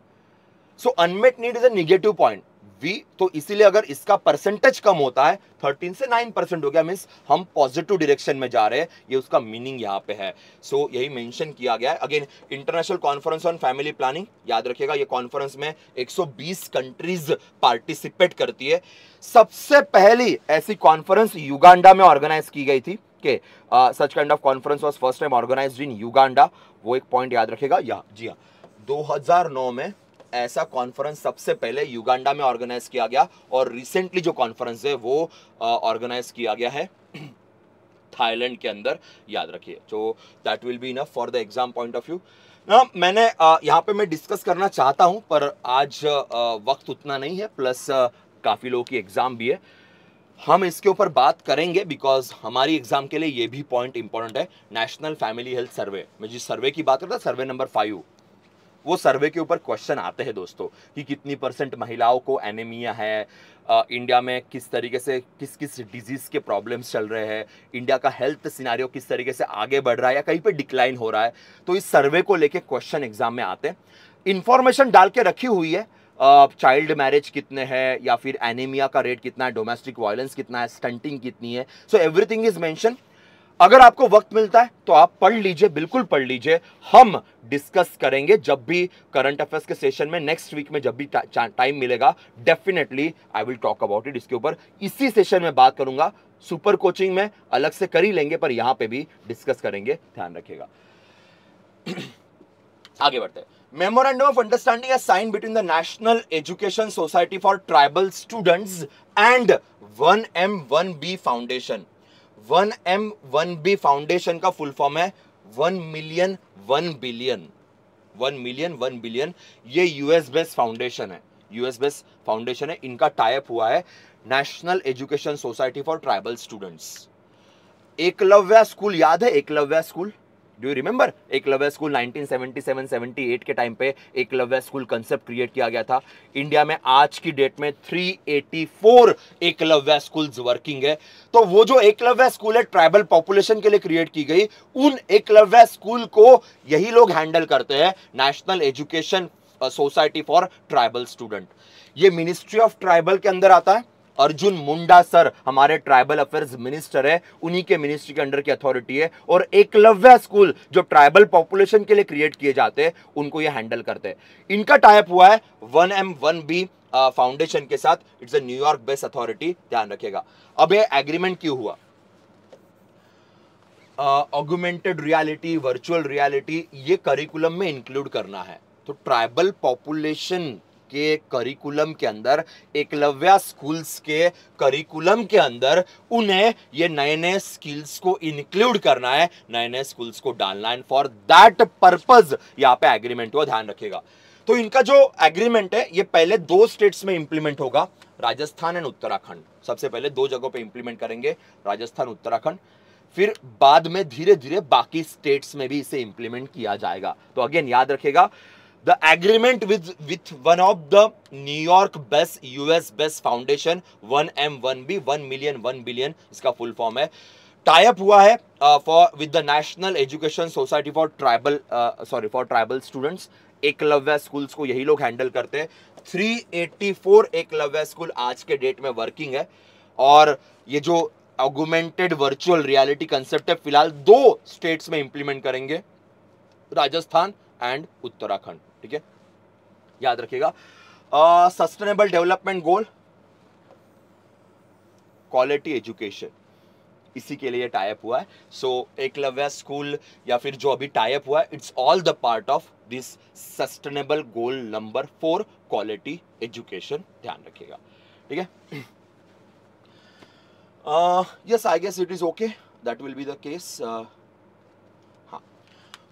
So unmet need is a negative point we तो इसीलिए अगर इसका परसेंटेज कम होता है 13 से 9 परसेंट हो गया मीन्स हम पॉजिटिव डायरेक्शन में जा रहे हैं ये उसका मीनिंग यहाँ पे है। सो so, यही मेंशन किया गया है। Again international conference on family planning याद रखिएगा ये कॉन्फ्रेंस में 120 कंट्रीज़ पार्टिसिपेट करती है। सबसे पहली ऐसी कॉन्फ्रेंस युगांडा में ऑर्गेनाइज की गई थी के such kind of conference was first time organise in Uganda वो एक पॉइंट याद रखेगा या जी हाँ 2009 में ऐसा कॉन्फ्रेंस सबसे पहले युगांडा में ऑर्गेनाइज किया गया और रिसेंटली जो कॉन्फ्रेंस है वो ऑर्गेनाइज किया गया है थाईलैंड के अंदर। याद रखिए जो that will be enough for the exam point of view ना मैंने यहाँ पे मैं डिस्कस करना चाहता हूँ, पर आज वक्त उतना नहीं है प्लस काफ़ी लोगों की एग्ज़ाम भी है। हम इसके ऊपर बात करेंगे बिकॉज़ हमारी एग्ज़ाम के लिए ये भी पॉइंट इंपॉर्टेंट है। नेशनल फैमिली हेल्थ सर्वे मैं जिस सर्वे की बात करता सर्वे नंबर फाइव वो सर्वे के ऊपर क्वेश्चन आते हैं दोस्तों कि कितनी परसेंट महिलाओं को एनेमिया है आ, इंडिया में किस तरीके से किस किस डिज़ीज़ के प्रॉब्लम्स चल रहे हैं इंडिया का हेल्थ सिनारियो किस तरीके से आगे बढ़ रहा है या कहीं पर डिक्लाइन हो रहा है। तो इस सर्वे को लेके क्वेश्चन एग्ज़ाम में आते हैं। इंफॉर्मेशन डाल के रखी हुई है चाइल्ड मैरिज कितने हैं या फिर एनीमिया का रेट कितना है डोमेस्टिक वायलेंस कितना है स्टंटिंग कितनी है। सो एवरीथिंग इज़ मेंशन अगर आपको वक्त मिलता है तो आप पढ़ लीजिए, बिल्कुल पढ़ लीजिए। हम डिस्कस करेंगे जब भी करंट अफेयर्स के सेशन में नेक्स्ट वीक में जब भी टाइम मिलेगा definitely I will talk about it इसके ऊपर। इसी सेशन में बात करूँगा सुपर कोचिंग में, अलग से कर ही लेंगे, पर यहाँ पे भी डिस्कस करेंगे, ध्यान रखिएगा। आगे बढ़ते हैं। Memorandum of understanding sign between the national education society for tribal students and one M one B foundation one M one B foundation का फुल फॉर्म है, one million one billion, one million one billion, ये US based foundation है US based foundation है, इनका type हुआ है national education society for tribal students Eklavya school, याद है Eklavya school? Do remember Eklavya school 1977-78 के टाइम पे एकलव्य स्कूल कंसेप्ट क्रिएट किया गया था। इंडिया में आज की डेट में 384 एकलव्य स्कूल्स वर्किंग है। तो वो जो एकलव्य स्कूल है ट्राइबल पॉपुलेशन के लिए क्रिएट की गई, उन एकलव्य स्कूल को यही लोग हैंडल करते हैं national education society for tribal student ये मिनिस्ट्री ऑफ़ ट्राइबल के अंदर आता है। अर्जुन मुंडा सर हमारे ट्राइबल अफेयर्स मिनिस्टर है, उन्हीं के मिनिस्ट्री के अंडर की अथॉरिटी है, और एकलव्य स्कूल जो ट्राइबल पॉपुलेशन के लिए क्रिएट किए जाते हैं, उनको ये हैंडल करते हैं। इनका टाइप हुआ है one M one B foundation के साथ। It's a New York based authority ध्यान रखेगा अब ये एग्रीमेंट क्यों हुआ? ऑगुमेंटेड रियलिटी वर्चुअल रियलिटी ये करिकुलम में इंक्लूड करना है। तो ट्राइबल पॉपुलेशन के करिकुलम के अंदर, एकलव्या स्कूल्स के करिकुलम के अंदर उन्हें ये नए नए स्किल्स को इंक्लूड करना है नए नए स्कूल्स को डालना है फॉर दैट पर्पज यहाँ पे एग्रीमेंट हुआ, ध्यान रखेगा तो इनका जो एग्रीमेंट है, ये पहले दो स्टेट्स में इंप्लीमेंट होगा, राजस्थान एंड उत्तराखंड। सबसे पहले दो जगहों पे इंप्लीमेंट करेंगे, राजस्थान, उत्तराखंड। फिर बाद में धीरे धीरे बाकी स्टेट्स में भी इसे इंप्लीमेंट किया जाएगा। तो अगेन याद रखेगा the agreement with with one of the new york best us best foundation 1m1b 1 million 1 billion, इसका फुल फॉर्म है। टाइप हुआ है for with the national education society for tribal sorry for tribal students Eklavya schools को यही लोग handle करते हैं। 384 Eklavya school आज के डेट में वर्किंग है। और ये जो ऑगुमेंटेड वर्चुअल रियलिटी कंसेप्ट है, फ़िलहाल दो स्टेट्स में इंप्लीमेंट करेंगे। राजस्थान एंड उत्तराखंड ठीक है? याद रखिएगा। Sustainable development goal quality education इसी के लिए टाइप हुआ है। सो so, एकलव्य स्कूल या फिर जो अभी टाइप हुआ है it's all the part of this sustainable goal number four quality education ध्यान रखिएगा। ठीक है? Yes I guess it is okay that will be the case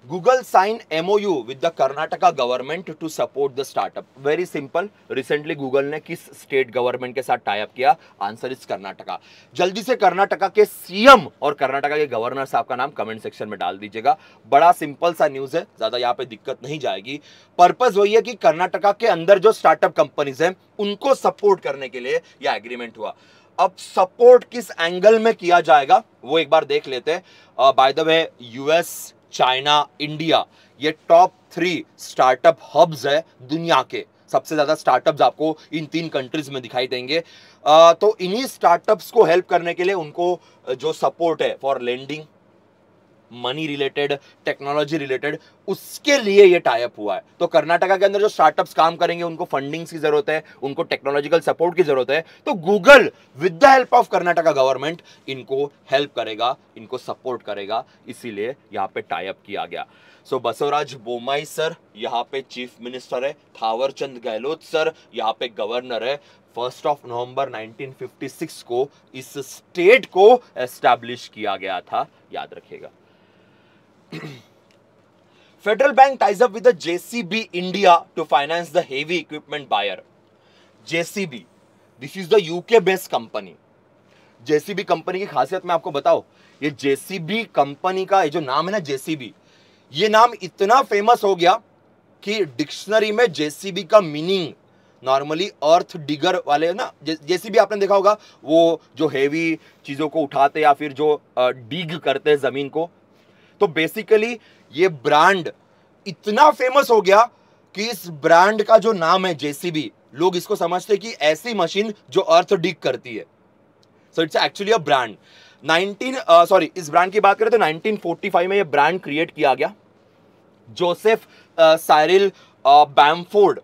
Google signed MOU with the Karnataka government to support the startup. Very simple. Recently, Google ने किस state government के साथ tie up किया? Answer is Karnataka जल्दी से कर्नाटका के CM और कर्नाटका के गवर्नर साहब का नाम कमेंट सेक्शन में डाल दीजिएगा। बड़ा सिंपल सा न्यूज़ है। ज़्यादा यहाँ पे दिक्कत नहीं जाएगी। पर्पज वही है कि कर्नाटका के अंदर जो स्टार्टअप कंपनीज़ हैं, उनको सपोर्ट करने के लिए यह एग्रीमेंट हुआ। अब सपोर्ट किस एंगल में किया जाएगा, वो एक बार देख लेते हैं। By the way US China, India, ये टॉप थ्री स्टार्टअप हब्स है दुनिया के। सबसे ज़्यादा स्टार्टअप्स आपको इन तीन कंट्रीज़ में दिखाई देंगे। तो इन्हीं स्टार्टअप्स को हेल्प करने के लिए उनको जो सपोर्ट है for lending money related technology related उसके लिए ये टाइप हुआ है। तो कर्नाटका के अंदर जो स्टार्टअप्स काम करेंगे उनको फंडिंग्स की ज़रूरत है उनको टेक्नोलॉजिकल सपोर्ट की ज़रूरत है तो Google with the help of Karnataka government इनको हेल्प करेगा इनको सपोर्ट करेगा इसीलिए यहाँ पे टाइप किया गया। So so, Basavaraj Bommai sir यहाँ पे चीफ मिनिस्टर है थावरचंद गहलोत सर यहाँ पे गवर्नर है। फ़र्स्ट ऑफ़ नवंबर 1956 को इस स्टेट को एस्टैब्लिश किया गया था याद रखिएगा। Federal Bank ties up with JCB India to finance the heavy equipment buyer JCB this is the UK based company JCB company की खासियत में आपको बताओ ये जेसीबी कंपनी का ये जो नाम है ना जेसीबी ये नाम इतना फ़ेमस हो गया कि डिक्शनरी में जेसीबी का मीनिंग नॉर्मली अर्थ डिगर वाले ना जैसी भी आपने देखा होगा, वो जो हैवी चीज़ों को उठाते या फिर जो डिग करते हैं ज़मीन को तो बेसिकली ये ब्रांड इतना फ़ेमस हो गया कि इस ब्रांड का जो नाम है जेसीबी लोग इसको समझते कि ऐसी मशीन जो अर्थ डिग करती है। So it's actually a brand 19 sorry uh, इस ब्रांड की बात करें तो 1945 में ये ब्रांड क्रिएट किया गया। Joseph Cyril Bamford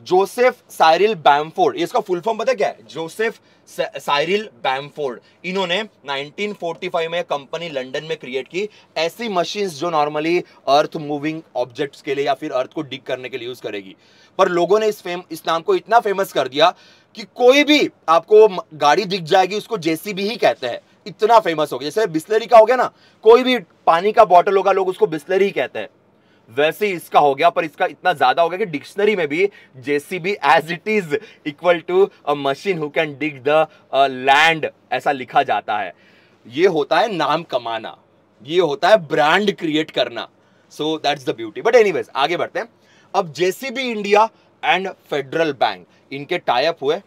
Joseph Cyril Bamford. इसका फुल फॉर्म पता क्या है? Joseph Cyril Bamford. इन्होंने 1945 में कंपनी लंदन में क्रिएट की। ऐसी मशीन्स जो नॉर्मली अर्थ मूविंग ऑब्जेक्ट्स के लिए या फिर अर्थ को डिग करने के लिए यूज़ करेगी। पर लोगों ने इस फेम इस नाम को इतना फ़ेमस कर दिया कि कोई भी आपको गाड़ी दिख जाएगी, उसको जेसीबी ही कहते हैं। इतना फ़ेमस हो गया। जैसे बिस्लरी का हो गया ना, कोई भी पानी का बॉटल होगा, लोग उसको बिस्लरी कहते हैं। वैसे ही इसका हो गया, पर इसका इतना ज़्यादा हो गया कि डिक्शनरी में भी JCB as it is equal to a machine who can dig the land ऐसा लिखा जाता है। ये होता है नाम कमाना, ये होता है ब्रांड क्रिएट करना। So that's the beauty but anyways आगे बढ़ते हैं। अब JCB India and Federal Bank इनके टाइप हुए।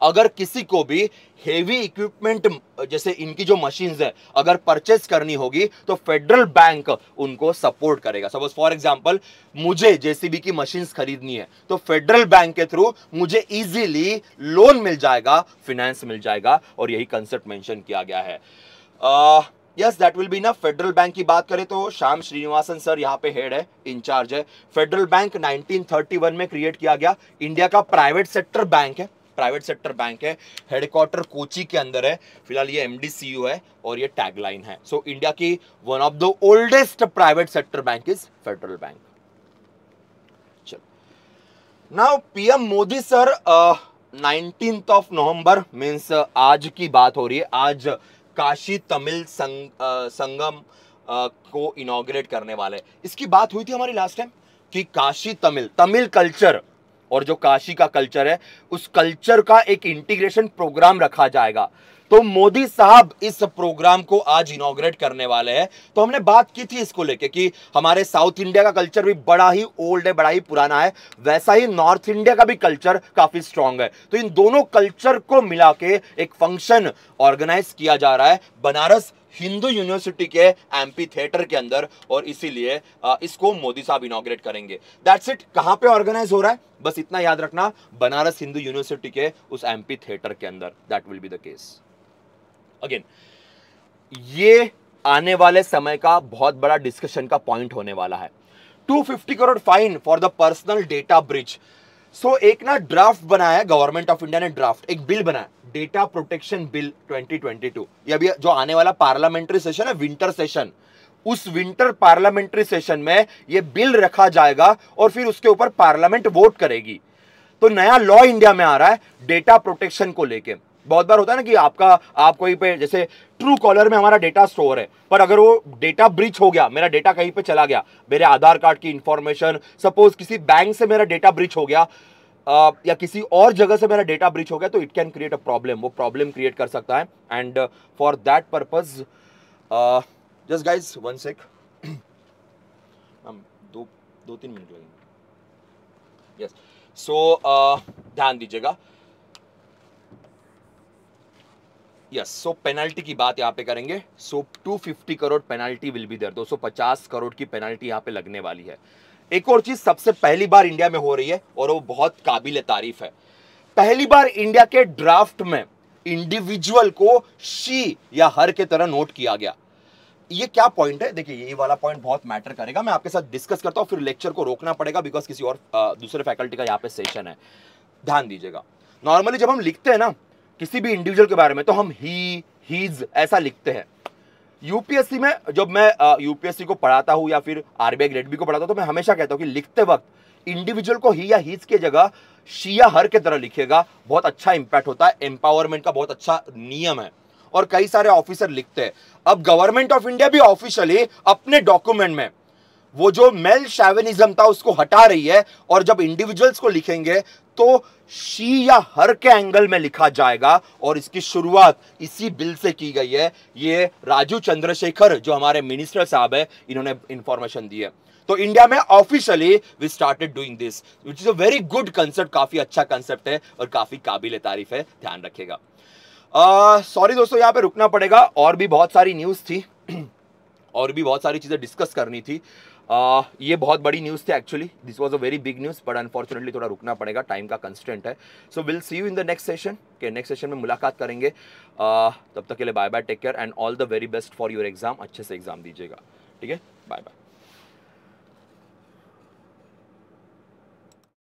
अगर किसी को भी हेवी इक्विपमेंट जैसे इनकी जो मशीन्स है, अगर परचेस करनी होगी तो फेडरल बैंक उनको सपोर्ट करेगा। सपोज़ फॉर एग्जांपल मुझे जेसीबी की मशीन्स खरीदनी है तो फेडरल बैंक के थ्रू मुझे इजीली लोन मिल जाएगा फिनेंस मिल जाएगा, और यही कंसेप्ट मेंशन किया गया है। यस दैट विल बी ना फेडरल बैंक की बात करें तो श्याम श्रीनिवासन सर यहाँ पे हेड है इंचार्ज है। फेडरल बैंक 1931 में क्रिएट किया गया। इंडिया का प्राइवेट सेक्टर बैंक है। प्राइवेट सेक्टर बैंक है हेडक्वार्टर कोची के अंदर है। फ़िलहाल ये एमडीसीयू है और ये टैगलाइन है। सो so, इंडिया की one of the oldest private sector bank is Federal Bank now PM Modi sir nineteen of November means आज की बात हो रही है। आज काशी तमिल संग, uh, संगम uh, को इनोग्रेट करने वाले इसकी बात हुई थी हमारी लास्ट टाइम कि काशी तमिल तमिल कल्चर और जो काशी का कल्चर है, उस कल्चर का एक इंटीग्रेशन प्रोग्राम रखा जाएगा। तो मोदी साहब इस प्रोग्राम को आज इनोग्रेट करने वाले हैं। तो हमने बात की थी इसको लेके कि हमारे साउथ इंडिया का कल्चर भी बड़ा ही ओल्ड है, बड़ा ही पुराना है। वैसा ही नॉर्थ इंडिया का भी कल्चर काफ़ी स्ट्रांग है। तो इन दोनों कल्चर को मिला के एक फ़ंक्शन ऑर्गेनाइज किया जा रहा है। बनारस हिंदू यूनिवर्सिटी के एमपी थिएटर के अंदर और इसीलिए इसको मोदी साहब इनोग्रेट करेंगे। दैट्स इट कहाँ पे ऑर्गेनाइज हो रहा है? बस इतना याद रखना, बनारस हिंदू यूनिवर्सिटी के उस एमपी थिएटर के अंदर। That will be the case again ये आने वाले समय का बहुत बड़ा डिस्कशन का पॉइंट होने वाला है। 250 crore fine for the personal data breach so एक ना ड्राफ्ट बनाया गवर्नमेंट ऑफ़ इंडिया ने ड्राफ्ट एक बिल बनाया। डेटा प्रोटेक्शन बिल 2022 ये अभी जो आने वाला पार्लियामेंट्री सेशन है, विंटर सेशन, उस विंटर पार्लियामेंट्री सेशन में ये बिल रखा जाएगा और फिर उसके ऊपर पार्लियामेंट वोट करेगी। तो नया लॉ इंडिया में आ रहा है डेटा प्रोटेक्शन को लेके। बहुत बार होता है ना कि आपका, आप कोई पे, जैसे ट्रू कॉलर में हमारा डेटा स्टोर है, पर अगर वो डेटा ब्रिच हो गया, मेरा डेटा कहीं पे चला गया, मेरे आधार कार्ड की इंफॉर्मेशन सपोज़ किसी बैंक से मेरा डेटा ब्रिच हो गया या किसी और जगह से मेरा डेटा ब्रिच हो गया तो it can create a problem वो प्रॉब्लम क्रिएट कर सकता है. And for that purpose just guys one sec दो दो तीन मिनट लगेंगे. यस सो ध्यान दीजिएगा. यस सो पेनल्टी की बात यहाँ पे करेंगे. So so, 250 crore penalty will be there 250 crore की पेनल्टी यहाँ पे लगने वाली है. एक और चीज़ सबसे पहली बार इंडिया में हो रही है और वो बहुत काबिल तारीफ़ है। पहली बार इंडिया के ड्राफ्ट में इंडिविजुअल को शी या हर के तरह नोट किया गया। ये क्या पॉइंट है? देखिए, ये वाला पॉइंट बहुत मैटर करेगा। मैं आपके साथ डिस्कस करता हूँ, फिर लेक्चर को रोकना पड़ेगा बिकॉज़ किसी और दूसरे फैकल्टी का यहाँ पे सेशन है। ध्यान दीजिएगा। नॉर्मली जब हम लिखते हैं ना, किसी भी इंडिविजुअल के बारे में तो हम ही हीज ऐसा लिखते हैं। यूपीएससी में, जब मैं यूपीएससी को पढ़ाता हूँ या फिर आरबीआई ग्रेड बी को पढ़ाता हूँ तो मैं हमेशा कहता हूँ कि लिखते वक्त इंडिविजुअल को ही या हीज की जगह शिया हर के तरह लिखेगा बहुत अच्छा इंपैक्ट होता है। एम्पावरमेंट का बहुत अच्छा नियम है। और कई सारे ऑफिसर लिखते हैं। अब गवर्नमेंट ऑफ़ इंडिया भी ऑफिशियली अपने डॉक्यूमेंट में, वो जो मेल शैवनिज्म था, उसको हटा रही है। और जब इंडिविजुअल्स को लिखेंगे तो शी या हर के एंगल में लिखा जाएगा और इसकी शुरुआत इसी बिल से की गई है। ये राजू चंद्रशेखर जो हमारे मिनिस्टर साहब है इन्होंने इंफॉर्मेशन दी है। तो इंडिया में officially we started doing this which is a very good concept काफ़ी अच्छा कंसेप्ट है और काफ़ी काबिल तारीफ़ है। ध्यान रखेगा सॉरी uh, दोस्तों यहाँ पे रुकना पड़ेगा। और भी बहुत सारी न्यूज़ थी। और भी बहुत सारी चीज़ें डिस्कस करनी थी। ये बहुत बड़ी न्यूज़ थी actually this was a very big news but unfortunately थोड़ा रुकना पड़ेगा टाइम का कंस्टेंट है. So will see you in the next session के नेक्स्ट सेशन में मुलाकात करेंगे. uh, तब तक के लिए bye bye take care and all the very best for your exam अच्छे से एग्ज़ाम दीजिएगा. ठीक है? Bye bye